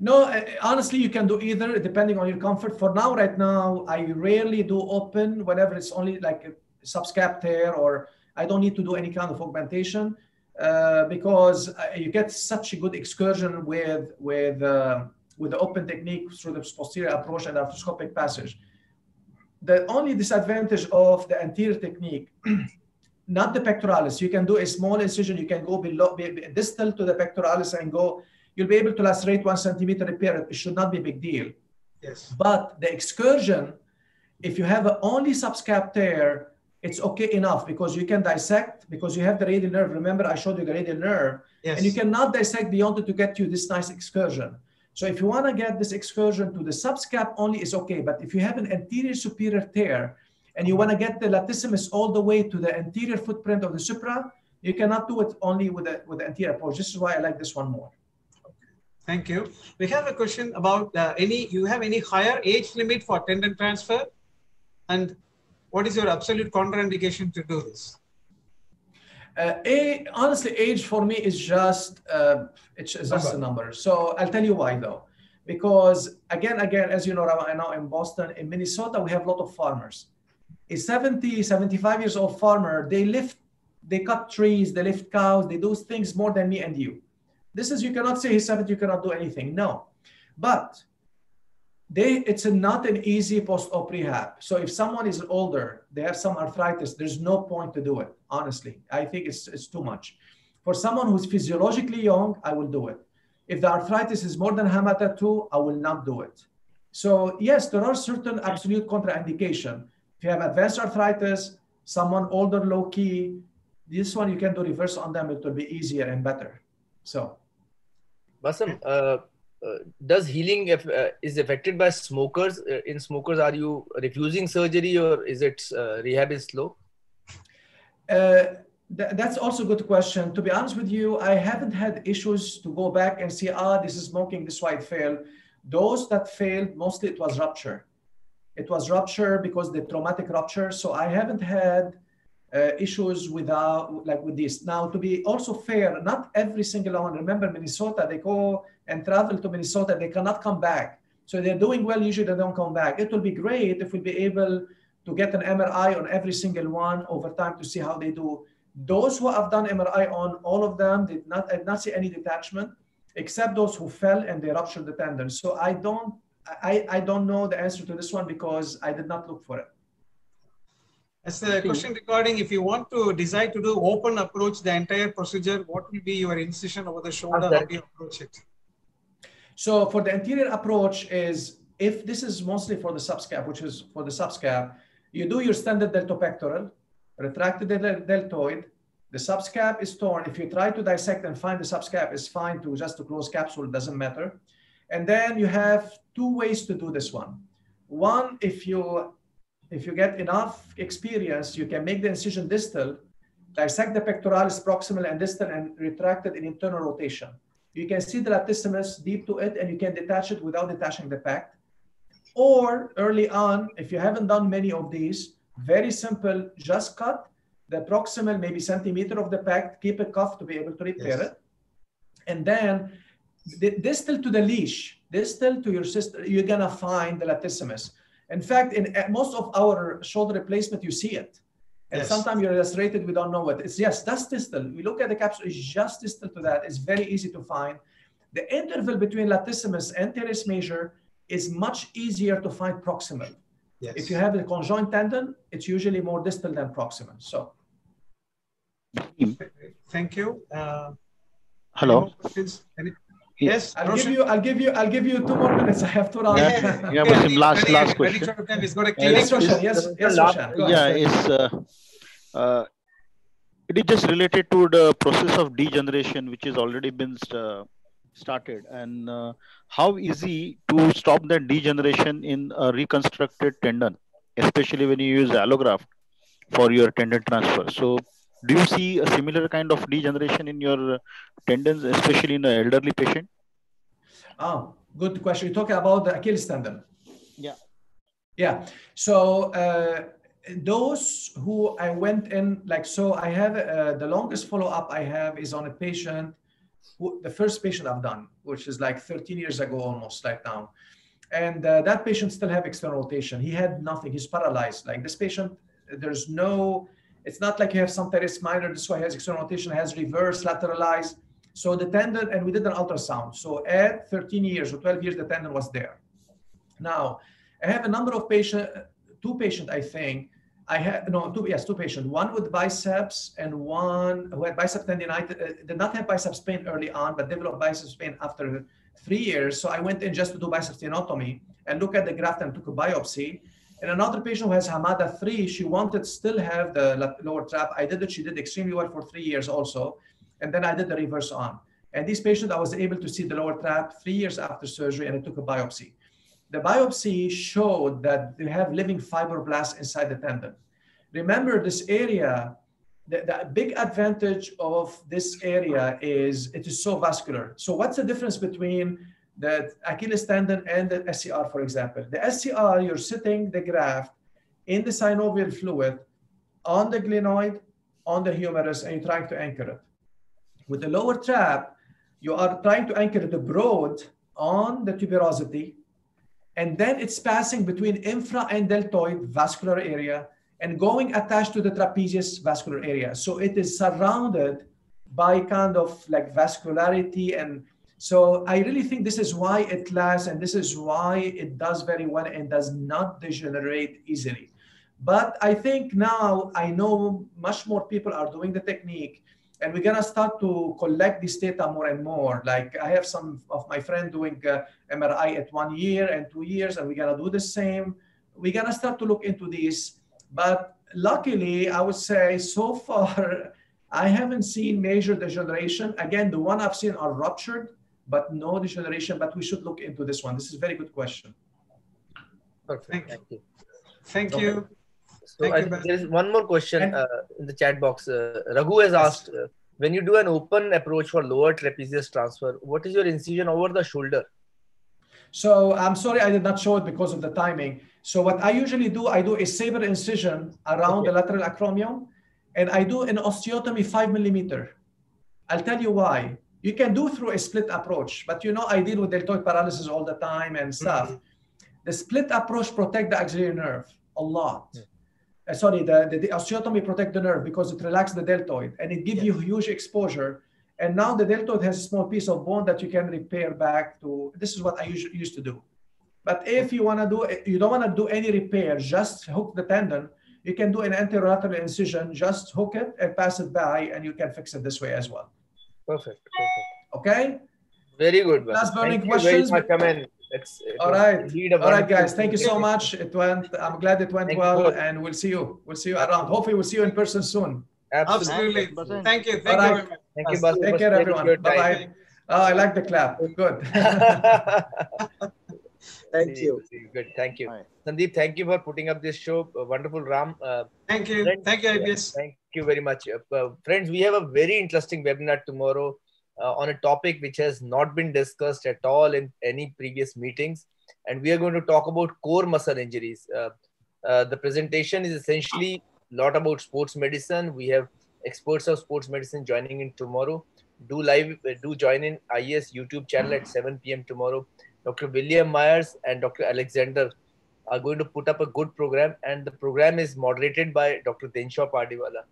No, uh, honestly, you can do either depending on your comfort. For now, right now, I rarely do open whenever it's only like a subscap tear or I don't need to do any kind of augmentation uh, because uh, you get such a good excursion with with uh, with the open technique through the posterior approach and arthroscopic passage. The only disadvantage of the anterior technique, not the pectoralis, you can do a small incision, you can go below be, be- distal to the pectoralis and go you'll be able to lacerate one centimeter repair. It should not be a big deal. Yes. But the excursion, if you have only subscap tear, it's okay enough because you can dissect because you have the radial nerve. Remember, I showed you the radial nerve, Yes. and you cannot dissect beyond it to get you this nice excursion. So if you want to get this excursion to the subscap only, is okay. But if you have an anterior superior tear and you want to get the latissimus all the way to the anterior footprint of the supra, you cannot do it only with the with the anterior approach. This is why I like this one more. Thank you. We have a question about uh, any, you have any higher age limit for tendon transfer? And what is your absolute contraindication to do this? Uh, a, honestly, age for me is just uh, it's just a number. So I'll tell you why though, because again, again, as you know, right now in Boston, in Minnesota, we have a lot of farmers. A 70, 75 years old farmer, they lift, they cut trees, they lift cows, they do things more than me and you. This is you cannot say he's 70, you cannot do anything. No, but they it's not an easy post-op rehab. So if someone is older, they have some arthritis, there's no point to do it. Honestly, I think it's it's too much. For someone who's physiologically young, I will do it. If the arthritis is more than Hamada 2, I will not do it. So yes, there are certain absolute contraindication. If you have advanced arthritis, someone older, low key, this one you can do reverse on them. It will be easier and better. So, Bassam, uh, uh, does healing if, uh, is affected by smokers? Uh, in smokers, are you refusing surgery or is it uh, rehab is slow? Uh, th- that's also a good question. To be honest with you, I haven't had issues to go back and see, ah, this is smoking, this why it failed. Those that failed, mostly it was rupture. It was rupture because the traumatic rupture. So I haven't had uh, issues without like with this. Now, to be also fair, not every single one. Remember, Minnesota, they go and travel to Minnesota, they cannot come back. So they're doing well. Usually, they don't come back. It will be great if we'll be able to get an MRI on every single one over time to see how they do. Those who have done MRI on all of them did not I did not see any detachment, except those who fell and they ruptured the tendon. So I don't I, I don't know the answer to this one because I did not look for it. As a question regarding if you want to decide to do open approach the entire procedure, what will be your incision over the shoulder? How do you approach it? So for the anterior approach is if this is mostly for the subscap, which is for the subscap, you do your standard deltopectoral, retracted the deltoid, the subscap is torn. If you try to dissect and find the subscap, it's fine to just to close capsule, it doesn't matter. And then you have two ways to do this one. One, if you if you get enough experience, you can make the incision distal, dissect the pectoralis proximal and distal and retract it in internal rotation. You can see the latissimus deep to it and you can detach it without detaching the pect. Or early on, if you haven't done many of these, very simple, just cut the proximal maybe centimeter of the pect, keep it cuffed to be able to repair yes. it. And then the distal to the leash, distal to your sister, you're gonna find the latissimus. In fact, in most of our shoulder replacement, you see it. And yes. sometimes you're illustrated, we don't know what. It's yes, that's distal. We look at the capsule, it's just distal to that. It's very easy to find. The interval between latissimus and teres major is much easier to find proximal. Yes. If you have a conjoint tendon, it's usually more distal than proximal. So. Thank you. Uh, Hello. Any, Yes, I'll give you. I'll give you. I'll give you two more minutes. I have to run. Yeah, yeah, but last last question. Yes, Roshan. Yes, yes, Roshan. Yeah, is uh, uh, it is just related to the process of degeneration, which has already been uh, started, and uh, how easy to stop that degeneration in a reconstructed tendon, especially when you use allograft for your tendon transfer. So do you see a similar kind of degeneration in your tendons, especially in an elderly patient? Oh, good question. You're talking about the Achilles tendon. Yeah. Yeah. So uh, those who I went in, like, so I have uh, the longest follow up I have is on a patient, who, the first patient I've done, which is like 13 years ago almost, like now. And uh, that patient still have external rotation. He had nothing. He's paralyzed. Like this patient, there's no it's not like you have some teres minor, this one has external rotation, has reverse lateralized. So the tendon, and we did an ultrasound. So at 13 years or 12 years, the tendon was there. Now, I have a number of patients, two patients, I think. I had, no, two, yes, two patients. One with biceps and one who had bicep tendinitis, uh, did not have biceps pain early on, but developed biceps pain after three years. So I went in just to do bicep tenotomy and look at the graft and took a biopsy. And another patient who has Hamada 3, she wanted still have the lower trap. I did it. She did extremely well for three years also. And then I did the reverse on. And this patient, I was able to see the lower trap three years after surgery, and I took a biopsy. The biopsy showed that they have living fibroblasts inside the tendon. Remember, this area, the, the big advantage of this area is it is so vascular. So, what's the difference between the Achilles tendon and the SCR, for example. The SCR, you're sitting the graft in the synovial fluid on the glenoid, on the humerus and you're trying to anchor it. With the lower trap, you are trying to anchor the broad on the tuberosity, and then it's passing between infra and deltoid vascular area and going attached to the trapezius vascular area. So it is surrounded by kind of like vascularity. And so I really think this is why it lasts and this is why it does very well and does not degenerate easily. But I think now I know much more people are doing the technique and we're gonna start to collect this data more and more. Like I have some of my friend doing uh, MRI at one year and two years, and we're gonna do the same. We're gonna start to look into this. But luckily, I would say so far, I haven't seen major degeneration. Again, the one I've seen are ruptured, but no degeneration. But we should look into this one. This is a very good question. Perfect. Thank Thank you. Thank Okay. you. So Thank I you, there is one more question uh, in the chat box. Uh, Raghu has asked, uh, when you do an open approach for lower trapezius transfer, what is your incision over the shoulder? So I'm sorry I did not show it because of the timing. So what I usually do, I do a saber incision around Okay. the lateral acromion, and I do an osteotomy five millimeter. I'll tell you why. You can do through a split approach, but you know I deal with deltoid paralysis all the time and stuff. The split approach protect the axillary nerve a lot. Uh, sorry, the, the, the osteotomy protect the nerve because it relaxes the deltoid and it gives you huge exposure. And now the deltoid has a small piece of bone that you can repair back to. This is what I usually used to do. But if you want to do, you don't want to do any repair, just hook the tendon. You can do an anterolateral incision, just hook it and pass it by, and you can fix it this way as well. Perfect. Perfect. Okay. Very good. man. Last burning Thank you questions? Very much. I mean, it's, it All was right. indeed a All right, guys. Thank you so much. It went. I'm glad it went Thank well, both. and we'll see you. We'll see you around. Hopefully, we'll see you in person soon. Absolutely. Bassam. Thank you. All Thank you right. very. Thank you, Yes. Take care, everyone. Bye bye. Oh, I like the clap. Good. Thank See you. see. Good. Thank you. Bye. Sandeep, thank you for putting up this show. Uh, wonderful, Ram. Uh, Thank you. Friends, Thank you, yeah, IAS. Thank you very much. Uh, uh, friends, we have a very interesting webinar tomorrow uh, on a topic which has not been discussed at all in any previous meetings. And we are going to talk about core muscle injuries. Uh, uh, the presentation is essentially a lot about sports medicine. We have experts of sports medicine joining in tomorrow. Do live, uh, do join in IAS YouTube channel at 7 p.m. tomorrow. Dr. William Meyers and Dr. Alexander are going to put up a good program, and the program is moderated by Dr. Dinshaw Pardiwala.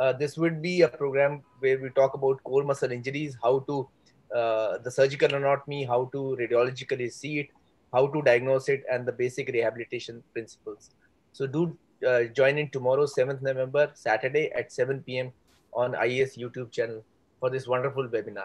Uh, this would be a program where we talk about core muscle injuries, how to uh, the surgical anatomy, how to radiologically see it, how to diagnose it, and the basic rehabilitation principles. So do uh, join in tomorrow, 7th November, Saturday at 7 p.m. on IAS YouTube channel for this wonderful webinar.